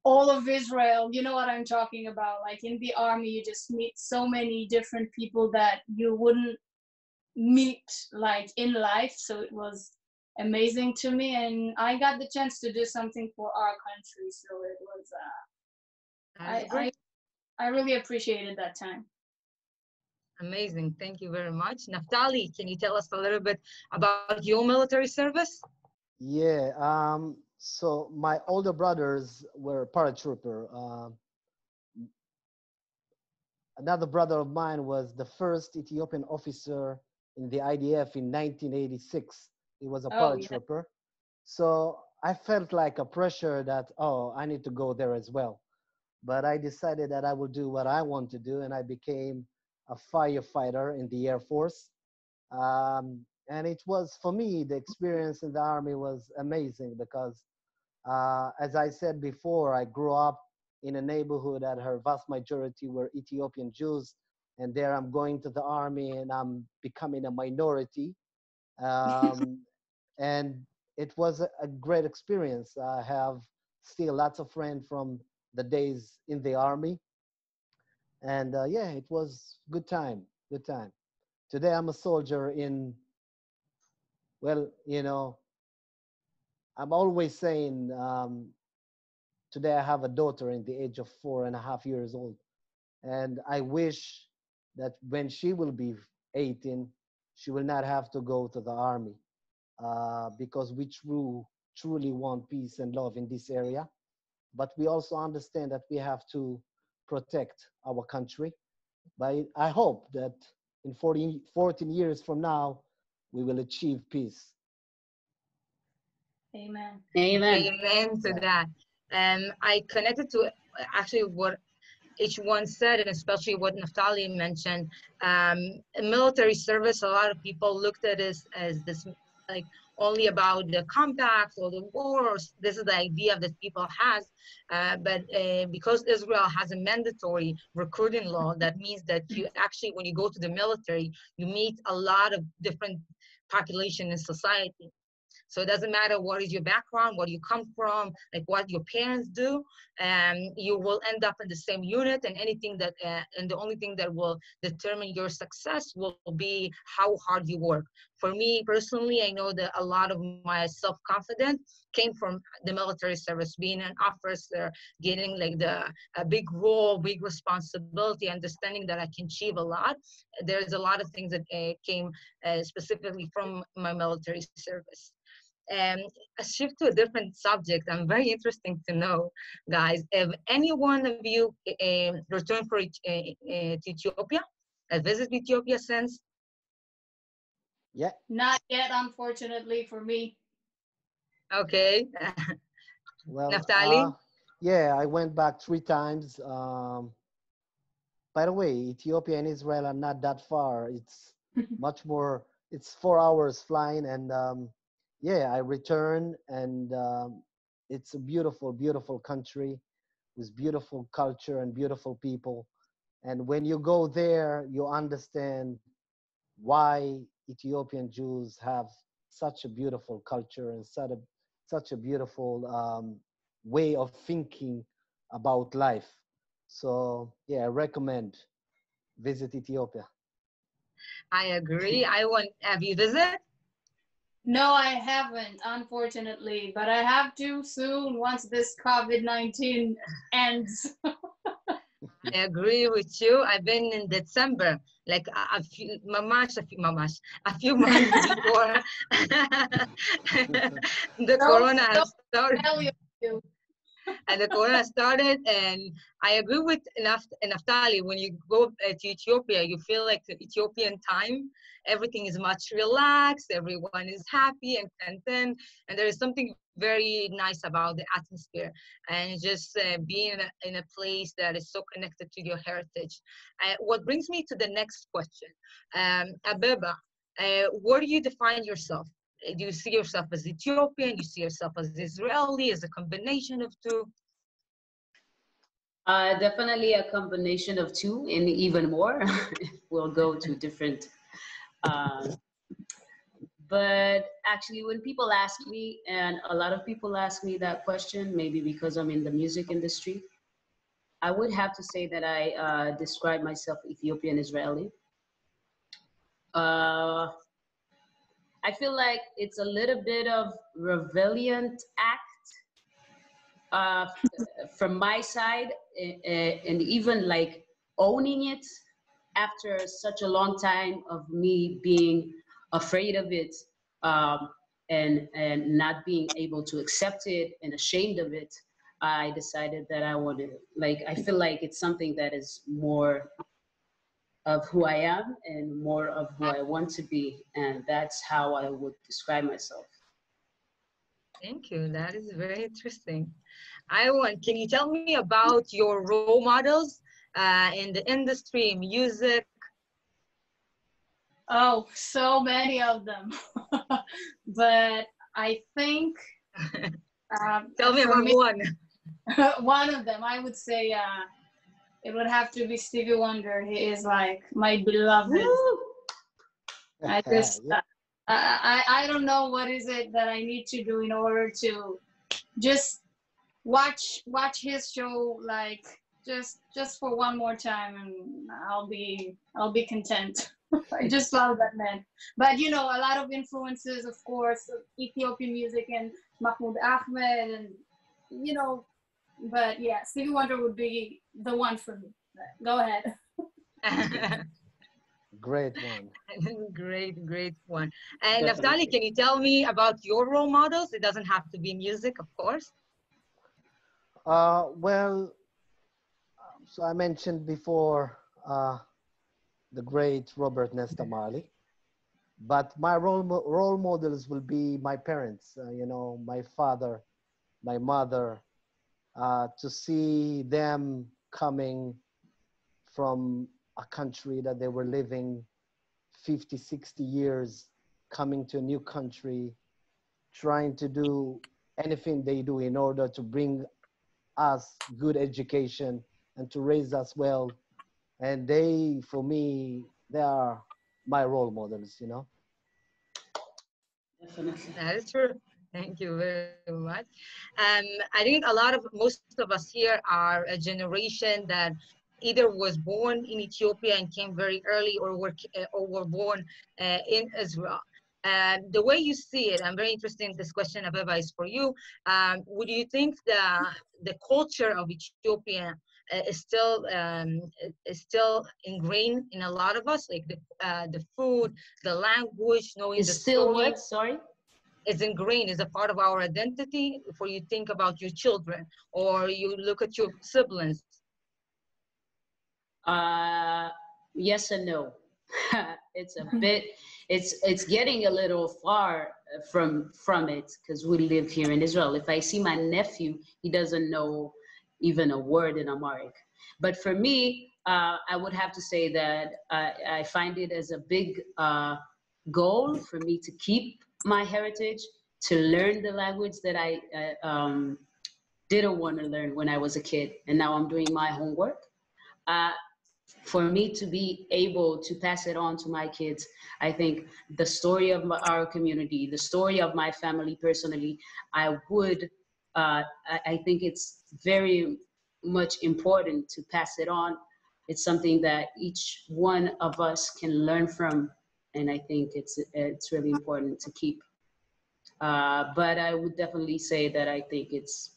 all of Israel. You know what I'm talking about. Like in the army, you just meet so many different people that you wouldn't meet like in life. So it was amazing to me, and I got the chance to do something for our country. So it was. Uh, I, I I really appreciated that time. Amazing. Thank you very much. Naftali, can you tell us a little bit about your military service? Yeah. Um, so my older brothers were paratrooper. Um, another brother of mine was the first Ethiopian officer in the IDF in 1986. He was a Oh, yeah. paratrooper. So I felt like a pressure that, oh, I need to go there as well. But I decided that I will do what I want to do, and I became a firefighter in the Air Force. Um, and it was, for me, the experience in the Army was amazing because, uh, as I said before, I grew up in a neighborhood that her vast majority were Ethiopian Jews. And there I'm going to the Army and I'm becoming a minority. Um, *laughs* and it was a, a great experience. I have still lots of friends from the days in the Army and uh, yeah it was good time good time. Today i'm a soldier in well you know i'm always saying um, today i have a daughter in the age of four and a half years old. And i wish that when she will be 18 she will not have to go to the army uh, because we true, truly want peace and love in this area. But we also understand that we have to protect our country. But I hope that in 14, 14 years from now, we will achieve peace. Amen. Amen. Amen to that. Um, I connected to actually what each one said, and especially what Naftali mentioned. Um, military service, a lot of people looked at it as, as this like, only about the compacts or the wars. This is the idea that people has, uh, but uh, because Israel has a mandatory recruiting law, that means that you actually, when you go to the military, you meet a lot of different population in society. So it doesn't matter what is your background, where you come from, like what your parents do, and um, you will end up in the same unit. And anything that, uh, and the only thing that will determine your success will be how hard you work. For me personally, I know that a lot of my self-confidence came from the military service, being an officer, getting like the a big role, big responsibility, understanding that I can achieve a lot. There's a lot of things that uh, came uh, specifically from my military service. Um, a shift to a different subject. I'm very interesting to know, guys, if any one of you uh, returned for uh, uh, to Ethiopia, a visited Ethiopia since? Yeah. Not yet, unfortunately, for me. Okay. *laughs* Well, Naftali? uh, yeah, I went back three times. Um, by the way, Ethiopia and Israel are not that far. It's *laughs* much more. It's four hours flying, and um, yeah, I returned, and um, it's a beautiful, beautiful country with beautiful culture and beautiful people. And when you go there, you understand why Ethiopian Jews have such a beautiful culture and such a, such a beautiful um, way of thinking about life. So yeah, I recommend visit Ethiopia. I agree. *laughs* I want. Have you visit? No, I haven't, unfortunately, but I have to soon once this COVID 19 ends. I agree with you. I've been in December, like a, few, mamash, a few, mamash, a few months *laughs* before *laughs* the No, corona started. And the corona started and i agree with Naft- naftali when you go uh, to ethiopia you feel like the ethiopian time everything is much relaxed everyone is happy and content and there is something very nice about the atmosphere and just uh, being in a, in a place that is so connected to your heritage. Uh, what brings me to the next question um, Aveva uh, where do you define yourself you see yourself as Ethiopian? You see yourself as Israeli, as a combination of two? Uh, definitely a combination of two and even more. *laughs* we'll go to different. Uh, but actually, when people ask me, and a lot of people ask me that question, maybe because I'm in the music industry, I would have to say that I uh, describe myself Ethiopian Israeli. I feel like it's a little bit of rebellion act uh, *laughs* from my side, and even like owning it after such a long time of me being afraid of it um, and and not being able to accept it and ashamed of it. I decided that I wanted, like, I feel like it's something that is more of who I am and more of who I want to be. And that's how I would describe myself. Thank you. That is very interesting. I want, can you tell me about your role models uh, in the industry, music? Oh, so many of them. *laughs* but I think. *laughs* Um, tell me about me- one. *laughs* one of them, I would say, uh, it would have to be Stevie Wonder. He is like my beloved. I *laughs* just, Yeah. I, I, I don't know what is it that I need to do in order to just watch watch his show like just just for one more time and I'll be I'll be content. *laughs* I just love that man. But you know, a lot of influences, of course, of Ethiopian music and Mahmoud Ahmed and you know, but yeah, Stevie Wonder would be the one for me. Go ahead. *laughs* Great one. *laughs* great, great one. And Naftali, can you tell me about your role models? It doesn't have to be music, of course. Uh, well, um, so I mentioned before uh, the great Robert Nesta Marley, but my role mo- role models will be my parents. Uh, you know, my father, my mother. Uh, to see them coming from a country that they were living 50, 60 years, coming to a new country trying to do anything they do in order to bring us good education and to raise us well. And they, for me, they are my role models, you know. Definitely. That is true. Thank you very much. Um, I think a lot of most of us here are a generation that either was born in Ethiopia and came very early, or were uh, or were born uh, in Israel. And the way you see it, I'm very interested in this question, Aveva, is for you. Um, would you think the the culture of Ethiopia uh, is still um, is still ingrained in a lot of us, like the uh, the food, the language, knowing It's the still story? what? Sorry. Is ingrained is a part of our identity for you think about your children or you look at your siblings Uh, yes and no. *laughs* it's a bit. It's it's getting a little far from from it because we live here in Israel. If I see my nephew, he doesn't know even a word in Amharic. But for me, uh, I would have to say that I, I find it as a big uh, goal for me to keep my heritage, to learn the language that I uh, um, didn't want to learn when I was a kid, and now I'm doing my homework. Uh, for me to be able to pass it on to my kids, I think the story of my, our community, the story of my family personally, I would, uh, I, I think it's very much important to pass it on. It's something that each one of us can learn from, and I think it's it's really important to keep. Uh, but I would definitely say that I think it's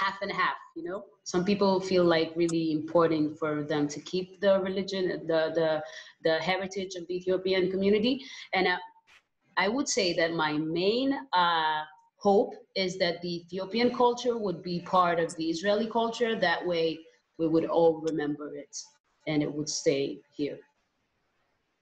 half and half you know? Some people feel like really important for them to keep the religion the the the heritage of the ethiopian community. And uh, i would say that my main uh, hope is that the ethiopian culture would be part of the israeli culture. That way we would all remember it and it would stay here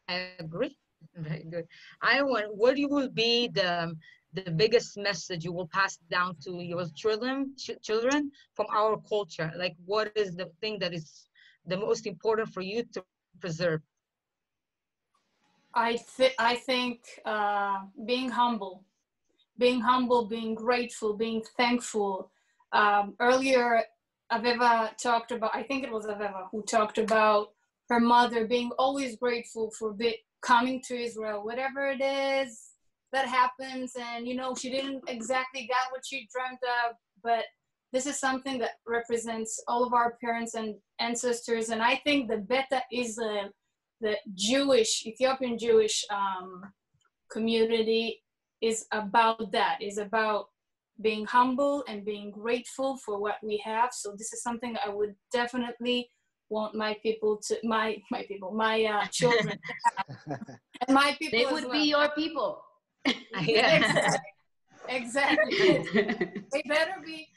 i agree *laughs* very good i want what you will be the the biggest message you will pass down to your children ch- children from our culture like what is the thing that is the most important for you to preserve I th- I think uh, being humble, being humble, being grateful, being thankful. Um, earlier, Aveva talked about. I think it was Aveva who talked about her mother being always grateful for be- coming to Israel, whatever it is that happens, and you know she didn't exactly get what she dreamt of, but this is something that represents all of our parents and ancestors, and I think the Beta Israel the Jewish, Ethiopian Jewish um, community is about that, is about being humble and being grateful for what we have. So this is something I would definitely want my people to, my, my people, my uh, *laughs* children, *laughs* and my people they would well. be your people *laughs* yeah Exactly. they better be.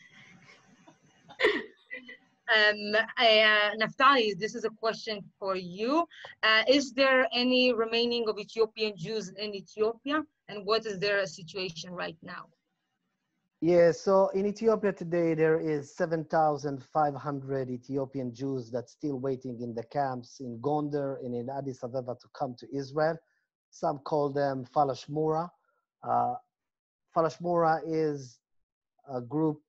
Um, uh, Naftali, this is a question for you. Uh, is there any remaining of Ethiopian Jews in Ethiopia? And what is their situation right now? Yeah, so in Ethiopia today, there is 7,500 Ethiopian Jews that's still waiting in the camps in Gondar and in Addis Ababa to come to Israel. Some call them Falashmura. Uh, Falashmura is a group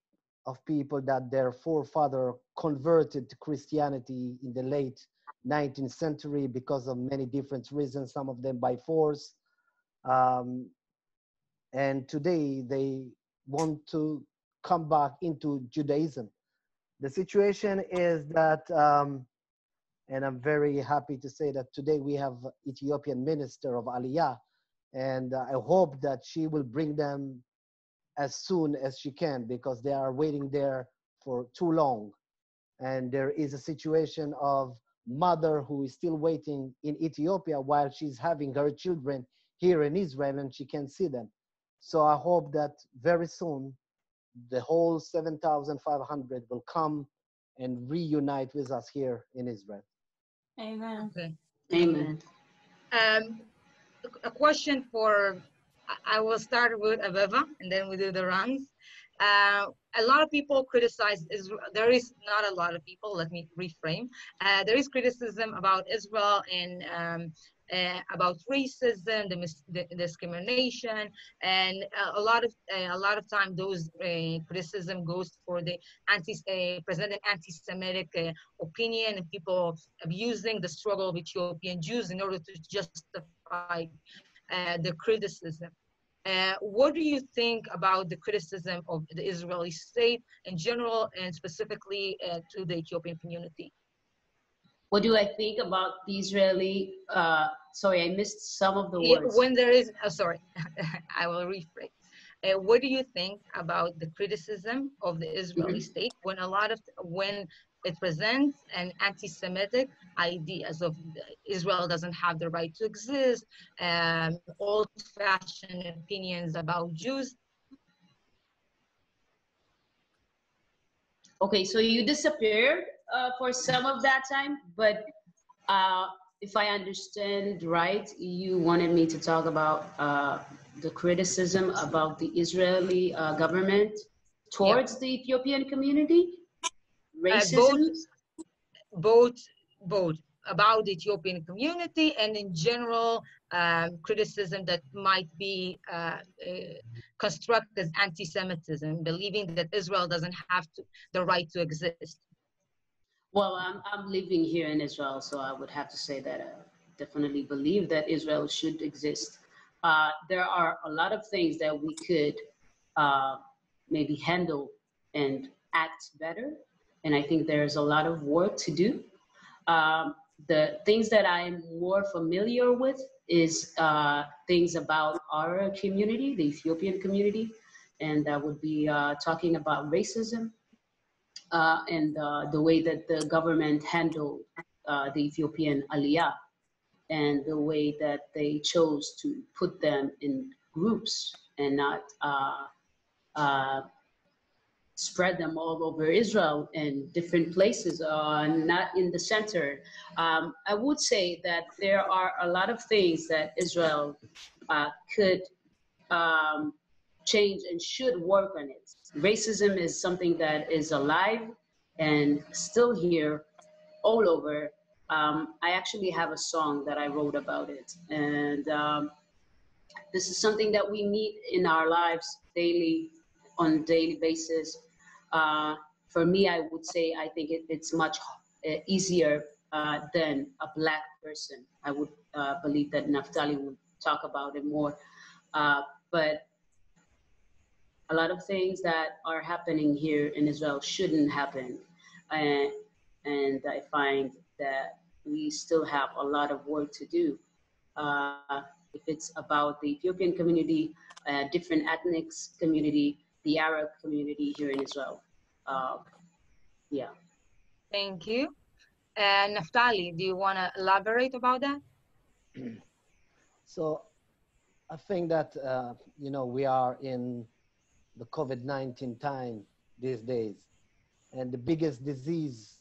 of people that their forefather converted to Christianity in the late 19th century because of many different reasons, some of them by force. Um, and today they want to come back into Judaism. The situation is that, um, and I'm very happy to say that today we have Ethiopian minister of Aliyah, and I hope that she will bring them as soon as she can because they are waiting there for too long. And there is a situation of mother who is still waiting in Ethiopia while she's having her children here in Israel and she can see them. So I hope that very soon the whole 7,500 will come and reunite with us here in Israel. Amen. Okay. amen Um, a question for, I- I will start with Aveva and then we do the runs. Uh, a lot of people criticize Israel. There is not a lot of people, let me reframe. Uh, there is criticism about Israel and um, uh, about racism, the, mis- the discrimination, and a lot of uh, a lot of time those uh, criticism goes for the anti uh, presenting anti-Semitic opinion and people abusing the struggle of Ethiopian Jews in order to justify the criticism. Uh, what do you think about the criticism of the Israeli state in general and specifically uh, to the Ethiopian community? What do I think about the Israeli? Uh, sorry, I missed some of the words. When there is, oh, sorry, *laughs* I will rephrase. Uh, what do you think about the criticism of the Israeli state when a lot of when it presents an anti-Semitic ideas of Israel doesn't have the right to exist, um, old-fashioned opinions about Jews? Okay, so you disappeared uh, for some of that time, but uh, if I understand right, you wanted me to talk about uh, the criticism about the Israeli uh, government towards the Ethiopian community, Uh, racism. both, both, both about the Ethiopian community and in general um, criticism that might be uh, uh, constructed as anti-Semitism, believing that Israel doesn't have to, the right to exist. Well, I'm, I'm living here in Israel, so I would have to say that I definitely believe that Israel should exist. Uh, there are a lot of things that we could uh, maybe handle and act better. And I think there's a lot of work to do. Um, the things that I'm more familiar with is uh, things about our community, the Ethiopian community, and that would be uh, talking about racism, uh, and uh, the way that the government handled uh, the Ethiopian Aliyah and the way that they chose to put them in groups and not uh, uh, spread them all over Israel in different places, uh, not in the center. Um, I would say that there are a lot of things that Israel could um, change and should work on it. Racism is something that is alive and still here all over. Um, I actually have a song that I wrote about it. And um, this is something that we meet in our lives daily, on a daily basis. Uh, for me, I would say I think it, it's much uh, easier uh, than a black person. I would uh, believe that Naftali would talk about it more. Uh, but a lot of things that are happening here in Israel shouldn't happen. And, and I find that we still have a lot of work to do. Uh, if it's about the Ethiopian community, uh, different ethnic community, the Arab community here in Israel. Uh, yeah. Thank you. And Naftali, do you want to elaborate about that? *clears throat* So I think that, uh, you know, we are in the COVID-19 time these days. And the biggest disease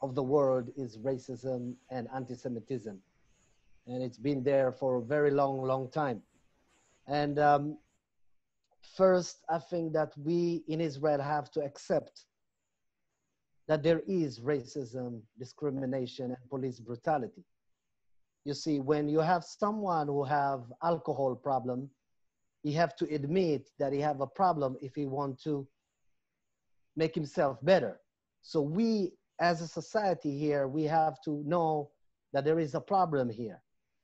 of the world is racism and anti-Semitism. And it's been there for a very long, long time. And um, first, I think that we in Israel have to accept that there is racism, discrimination, and police brutality you see when you have someone who have alcohol problem he have to admit that he have a problem if he want to make himself better. So we as a society here we have to know that there is a problem here.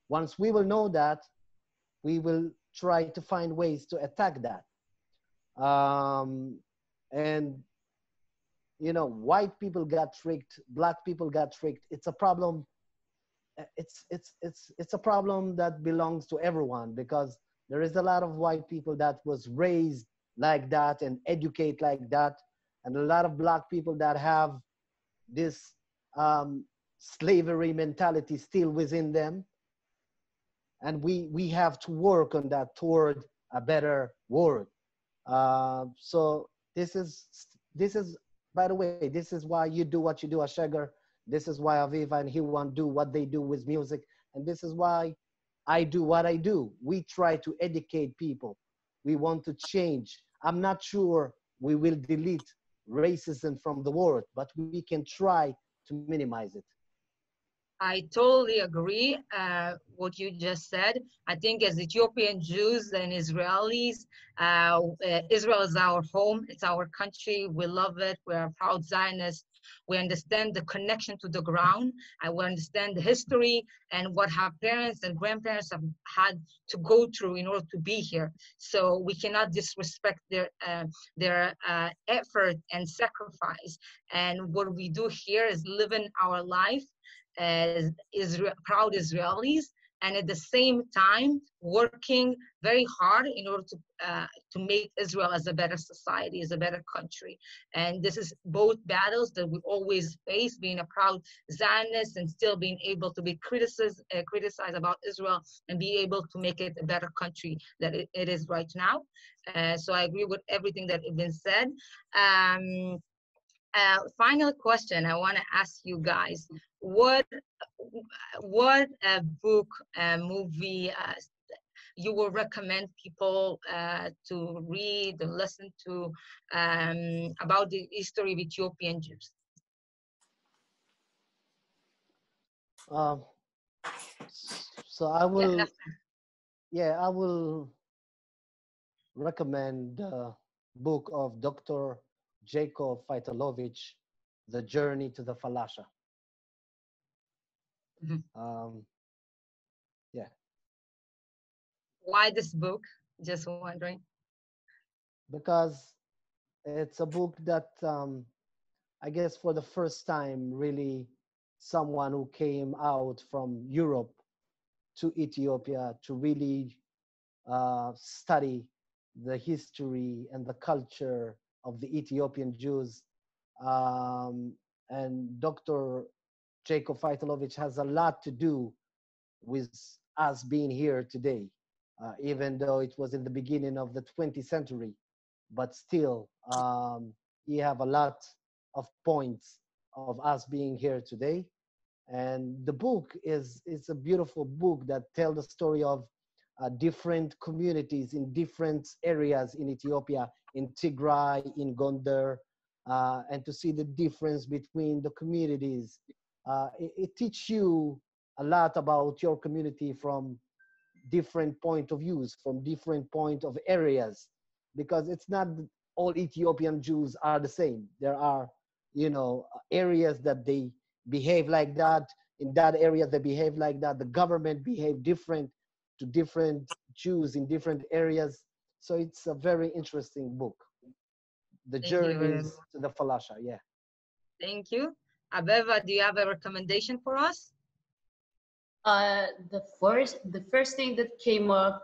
Once we will know that we will try to find ways to attack that. Um, and you know white people got tricked black people got tricked. It's a problem. It's it's it's it's a problem that belongs to everyone because there is a lot of white people that was raised like that and educate like that. And a lot of black people that have this um, slavery mentality still within them. And we we have to work on that toward a better world. Uh, so this is this is by the way this is why you do what you do Ashager this is why Aveva and Hewan do what they do with music. And this is why I do what I do. We try to educate people. We want to change. I'm not sure we will delete racism from the world, but we can try to minimize it. I totally agree uh, what you just said. I think as Ethiopian Jews and Israelis, uh, uh, Israel is our home. It's our country. We love it. We're proud Zionists. We understand the connection to the ground. and we understand the history and what our parents and grandparents have had to go through in order to be here. So we cannot disrespect their uh, their uh, effort and sacrifice. And what we do here is living our life as Israel, proud Israelis and at the same time working very hard in order to uh, to make Israel as a better society, as a better country. And this is both battles that we always face, being a proud Zionist and still being able to be criticized, uh, criticized about Israel and be able to make it a better country that it, it is right now. Uh, so I agree with everything that has been said. Um, uh, final question I want to ask you guys: What what a book, a movie uh, you will recommend people uh, to read and listen to um, about the history of Ethiopian Jews? Um, so I will, yeah, I will recommend the book of Dr. Jacob Faitlovitch, The Journey to the Falasha. Mhm. Um, Why this book? Just wondering. because it's a book that um, I guess for the first time, really, someone who came out from Europe to Ethiopia to really uh, study the history and the culture of the Ethiopian Jews. Um, and Dr. Jacob Faitlovitch has a lot to do with us being here today, uh, even though it was in the beginning of the 20th century. But still, um, he have a lot of points of us being here today. And the book is it's a beautiful book that tells the story of uh, different communities in different areas in Ethiopia, in Tigray, in Gondar, uh, and to see the difference between the communities. Uh, it, it teaches you a lot about your community from different point of views, from different point of areas, because it's not all Ethiopian Jews are the same. There are, you know, areas that they behave like that. In that area, they behave like that. The government behave different to different Jews in different areas. So it's a very interesting book. The Thank you journeys to the Falasha, yeah. Thank you. Aveva, do you have a recommendation for us? Uh, the first, the first thing that came up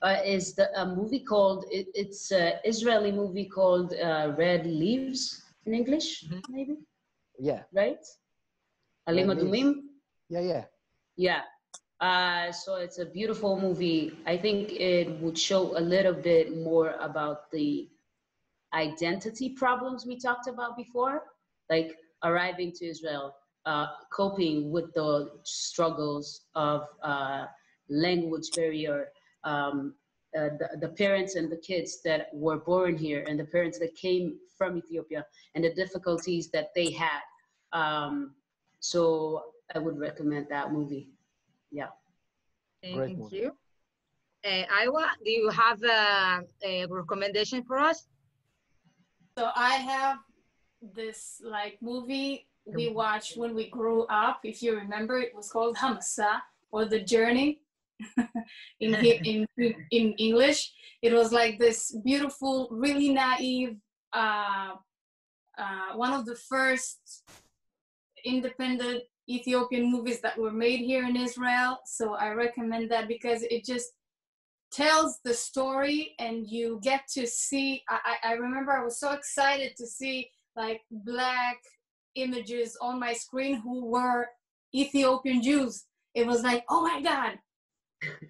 uh, is the, a movie called. It, it's an Israeli movie called uh, Red Leaves in English, Mhm. maybe Yeah, right? Alim Red Leaves. Adumim. yeah, yeah. Yeah. Uh, so it's a beautiful movie. I think it would show a little bit more about the identity problems we talked about before, like arriving to Israel, uh, coping with the struggles of uh, language barrier, um, uh, the, the parents and the kids that were born here, and the parents that came from Ethiopia, and the difficulties that they had. Um, so I would recommend that movie. Yeah. Thank movie. you. Uh, Hewan, do you have a, a recommendation for us? So I have this like movie we watched when we grew up. If you remember, it was called Hamasa or The Journey *laughs* in, in in English. It was like this beautiful, really naive, uh, uh, one of the first independent Ethiopian movies that were made here in Israel. So I recommend that because it just tells the story and you get to see I, I remember i was so excited to see like black images on my screen who were ethiopian jews it was like oh my god *laughs*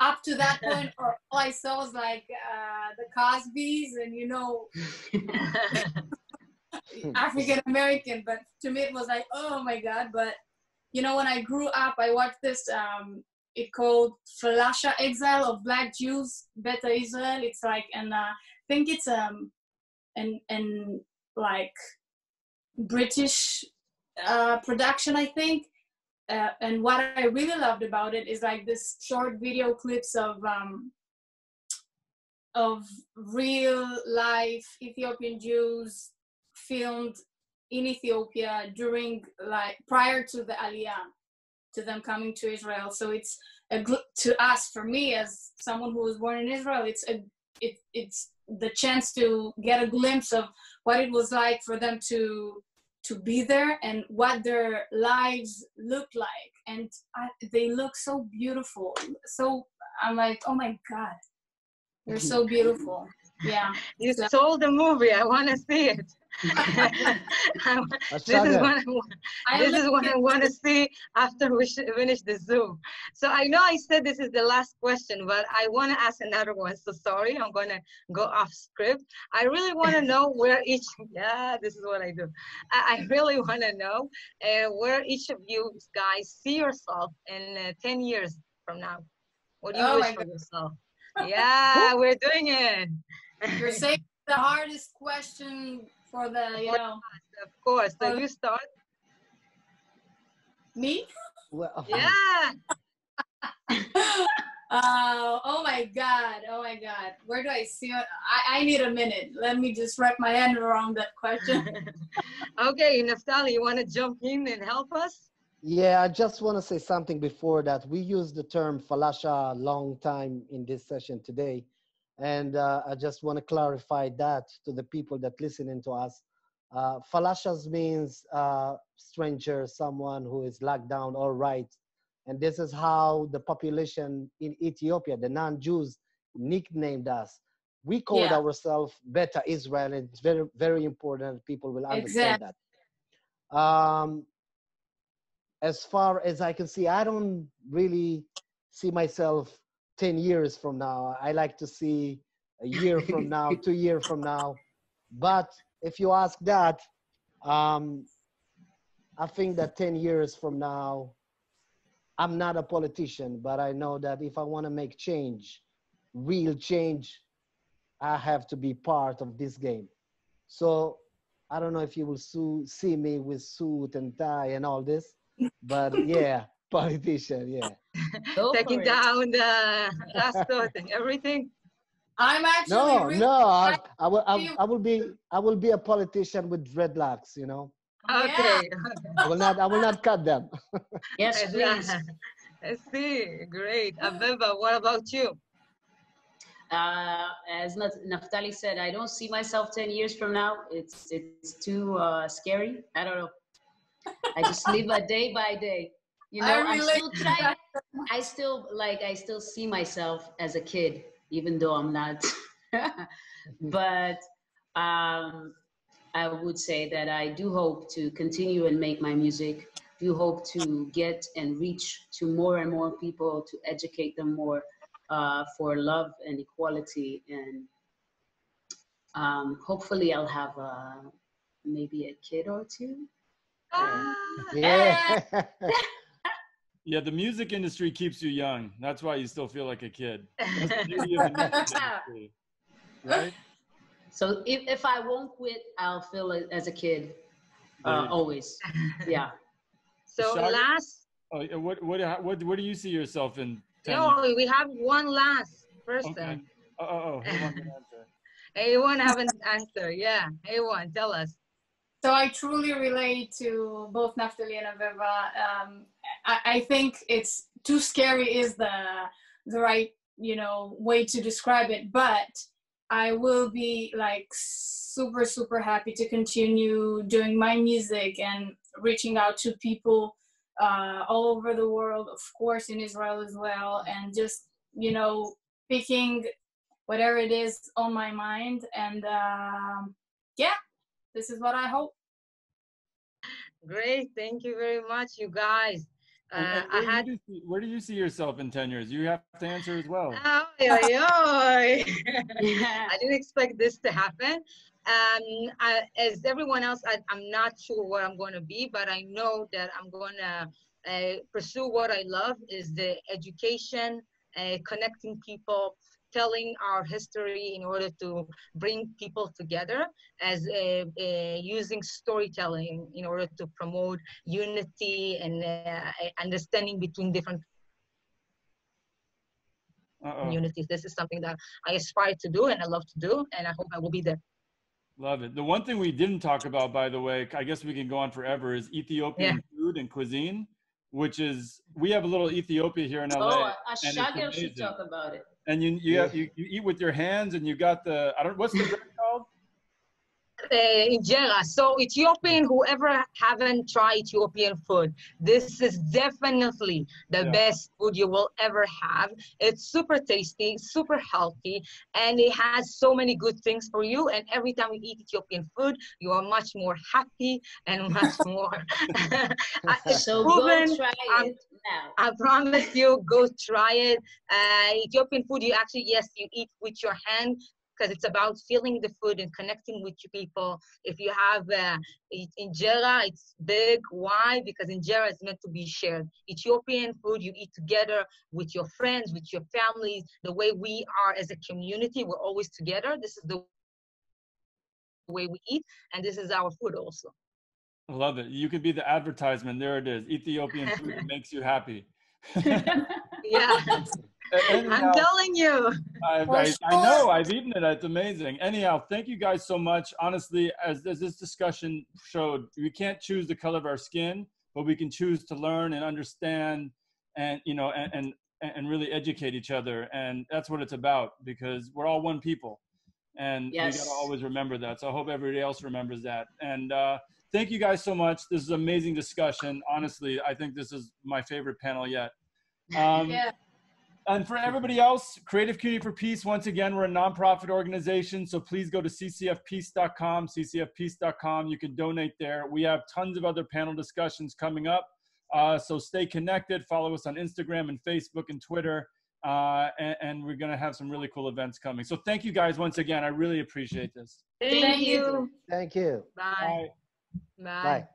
up to that point all i saw was like uh, the cosbys and you know *laughs* african american but to me it was like oh my god but you know when i grew up i watched this um it called Falasha Exile of Black Jews, Beta Israel. It's like, and uh, I think it's um, an an like British uh, production, I think. Uh, and what I really loved about it is like this short video clips of um, of real life Ethiopian Jews filmed in Ethiopia during like prior to the Aliyah, to them coming to Israel. So it's a to us for me as someone who was born in Israel, it's a it, it's the chance to get a glimpse of what it was like for them to to be there and what their lives look like. And I, they look so beautiful so i'm like oh my god they're so mhm. beautiful yeah *laughs* You So- sold the movie. I want to see it. *laughs* *laughs* this is what I want. This is what I want to see after we finish the Zoom. So I know I said this is the last question, but I want to ask another one. So sorry, I'm gonna go off script. I really want to know where each. Yeah, this is what I do. I, I really want to know uh, where each of you guys see yourself in uh, ten years from now. What do you Oh wish for God. yourself? Yeah, we're doing it. You're saying the hardest question for the you know of course. So you start. me Well, Yeah. *laughs* uh, oh my god oh my god where do i see it I, I need a minute let me just wrap my head around that question *laughs* *laughs* okay, Naftali, you want to jump in and help us? Yeah, I just want to say something before that. We used the term falasha a long time in this session today. And uh, I just want to clarify that to the people that listening to us. Uh, falashas means uh, stranger, someone who is locked down or right. And this is how the population in Ethiopia, the non-Jews, nicknamed us. We called Yeah. ourselves Beta Israel, and it's very, very important that people will understand Exact- that. Um, as far as I can see, I don't really see myself 10 years from now. I like to see a year from now, *laughs* two years from now. But if you ask that, um, I think that 10 years from now, I'm not a politician, but I know that if I want to make change, real change, I have to be part of this game. So I don't know if you will see me with suit and tie and all this, but *laughs* yeah, politician, yeah. *laughs* Taking down the rastot and everything. i'm actually No, really no, I, I will, I, I will be, I will be a politician with dreadlocks. You know, Okay. I will not, I will not cut them. *laughs* Yes, please. I see. Great. Aveva, what about you? Uh, as Naf- Naftali said, I don't see myself 10 years from now. It's it's too uh, scary. I don't know. I just live a day by day. You I know, I'm relate still that. I still like. I still see myself as a kid, even though I'm not. *laughs* but um, I would say that I do hope to continue and make my music. Do hope to get and reach to more and more people to educate them more uh, for love and equality and um, hopefully I'll have a, maybe a kid or two. Ah, Yeah. *laughs* *laughs* Yeah, the music industry keeps you young. That's why you still feel like a kid. That's the of the *laughs* industry, right? So if, if I won't quit, I'll feel it as a kid, uh, always. *laughs* Yeah. so Shag- last, Oh, what what what what do you see yourself in? 10 no, years? we have one last person. Okay. Oh, oh, oh, who wants to answer? *laughs* Hewan haven't answered. Yeah, Hewan, tell us. So I truly relate to both Naftali and Aveva. Um, I, I think it's too scary is the the right you know way to describe it, but I will be like super super happy to continue doing my music and reaching out to people uh, all over the world, of course in Israel as well, and just you know picking whatever it is on my mind and um, yeah this is what I hope. Great. Thank you very much, you guys. Uh, and I where, had. do you see, where do you see yourself in 10 years? You have to answer as well. Oy, oy, oy. I didn't expect this to happen. Um, I, as everyone else, I, I'm not sure where I'm going to be, but I know that I'm going to uh, pursue what I love is the education, uh, connecting people, telling our history in order to bring people together as uh, uh, using storytelling in order to promote unity and uh, understanding between different Uh-oh. communities. This is something that I aspire to do and I love to do, and I hope I will be there. Love it. The one thing we didn't talk about, by the way, I guess we can go on forever, is Ethiopian food and cuisine, which is we have a little Ethiopia here in LA. Oh, it's Ashager should amazing. talk about it. And you you, Yeah. have, you you eat with your hands, and you got the I don't what's the bread *laughs* called? uh, injera. So Ethiopian, whoever haven't tried Ethiopian food, this is definitely the Yeah. best food you will ever have. It's super tasty, super healthy, and it has so many good things for you. And every time you eat Ethiopian food, you are much more happy and much *laughs* more. *laughs* Uh, it's So proven. go try it now. I promise you, go try it. Uh, Ethiopian food, you actually, yes, you eat with your hand because it's about feeling the food and connecting with people. If you have uh, injera, it's big. Why? Because injera is meant to be shared. Ethiopian food, you eat together with your friends, with your families. The way we are as a community, we're always together. This is the way we eat, and this is our food also. I love it. You could be the advertisement. There it is. Ethiopian food *laughs* makes you happy. *laughs* Yeah, I'm telling you. I, I, I know I've eaten it. It's amazing. Anyhow, thank you guys so much. Honestly, as, as this discussion showed, we can't choose the color of our skin, but we can choose to learn and understand, and you know, and and, and really educate each other. And that's what it's about because we're all one people, and we gotta always remember that. So I hope everybody else remembers that. And uh, thank you guys so much. This is an amazing discussion. Honestly, I think this is my favorite panel yet. Um, *laughs* Yeah. and for everybody else, Creative Community for Peace, once again, we're a nonprofit organization. So please go to ccfpeace.com, ccfpeace.com. You can donate there. We have tons of other panel discussions coming up. Uh, so stay connected. Follow us on Instagram and Facebook and Twitter. Uh, and, and we're going to have some really cool events coming. So thank you guys once again. I really appreciate this. Thank, Thank you. you. Thank you. Bye. Bye. Bye. Bye.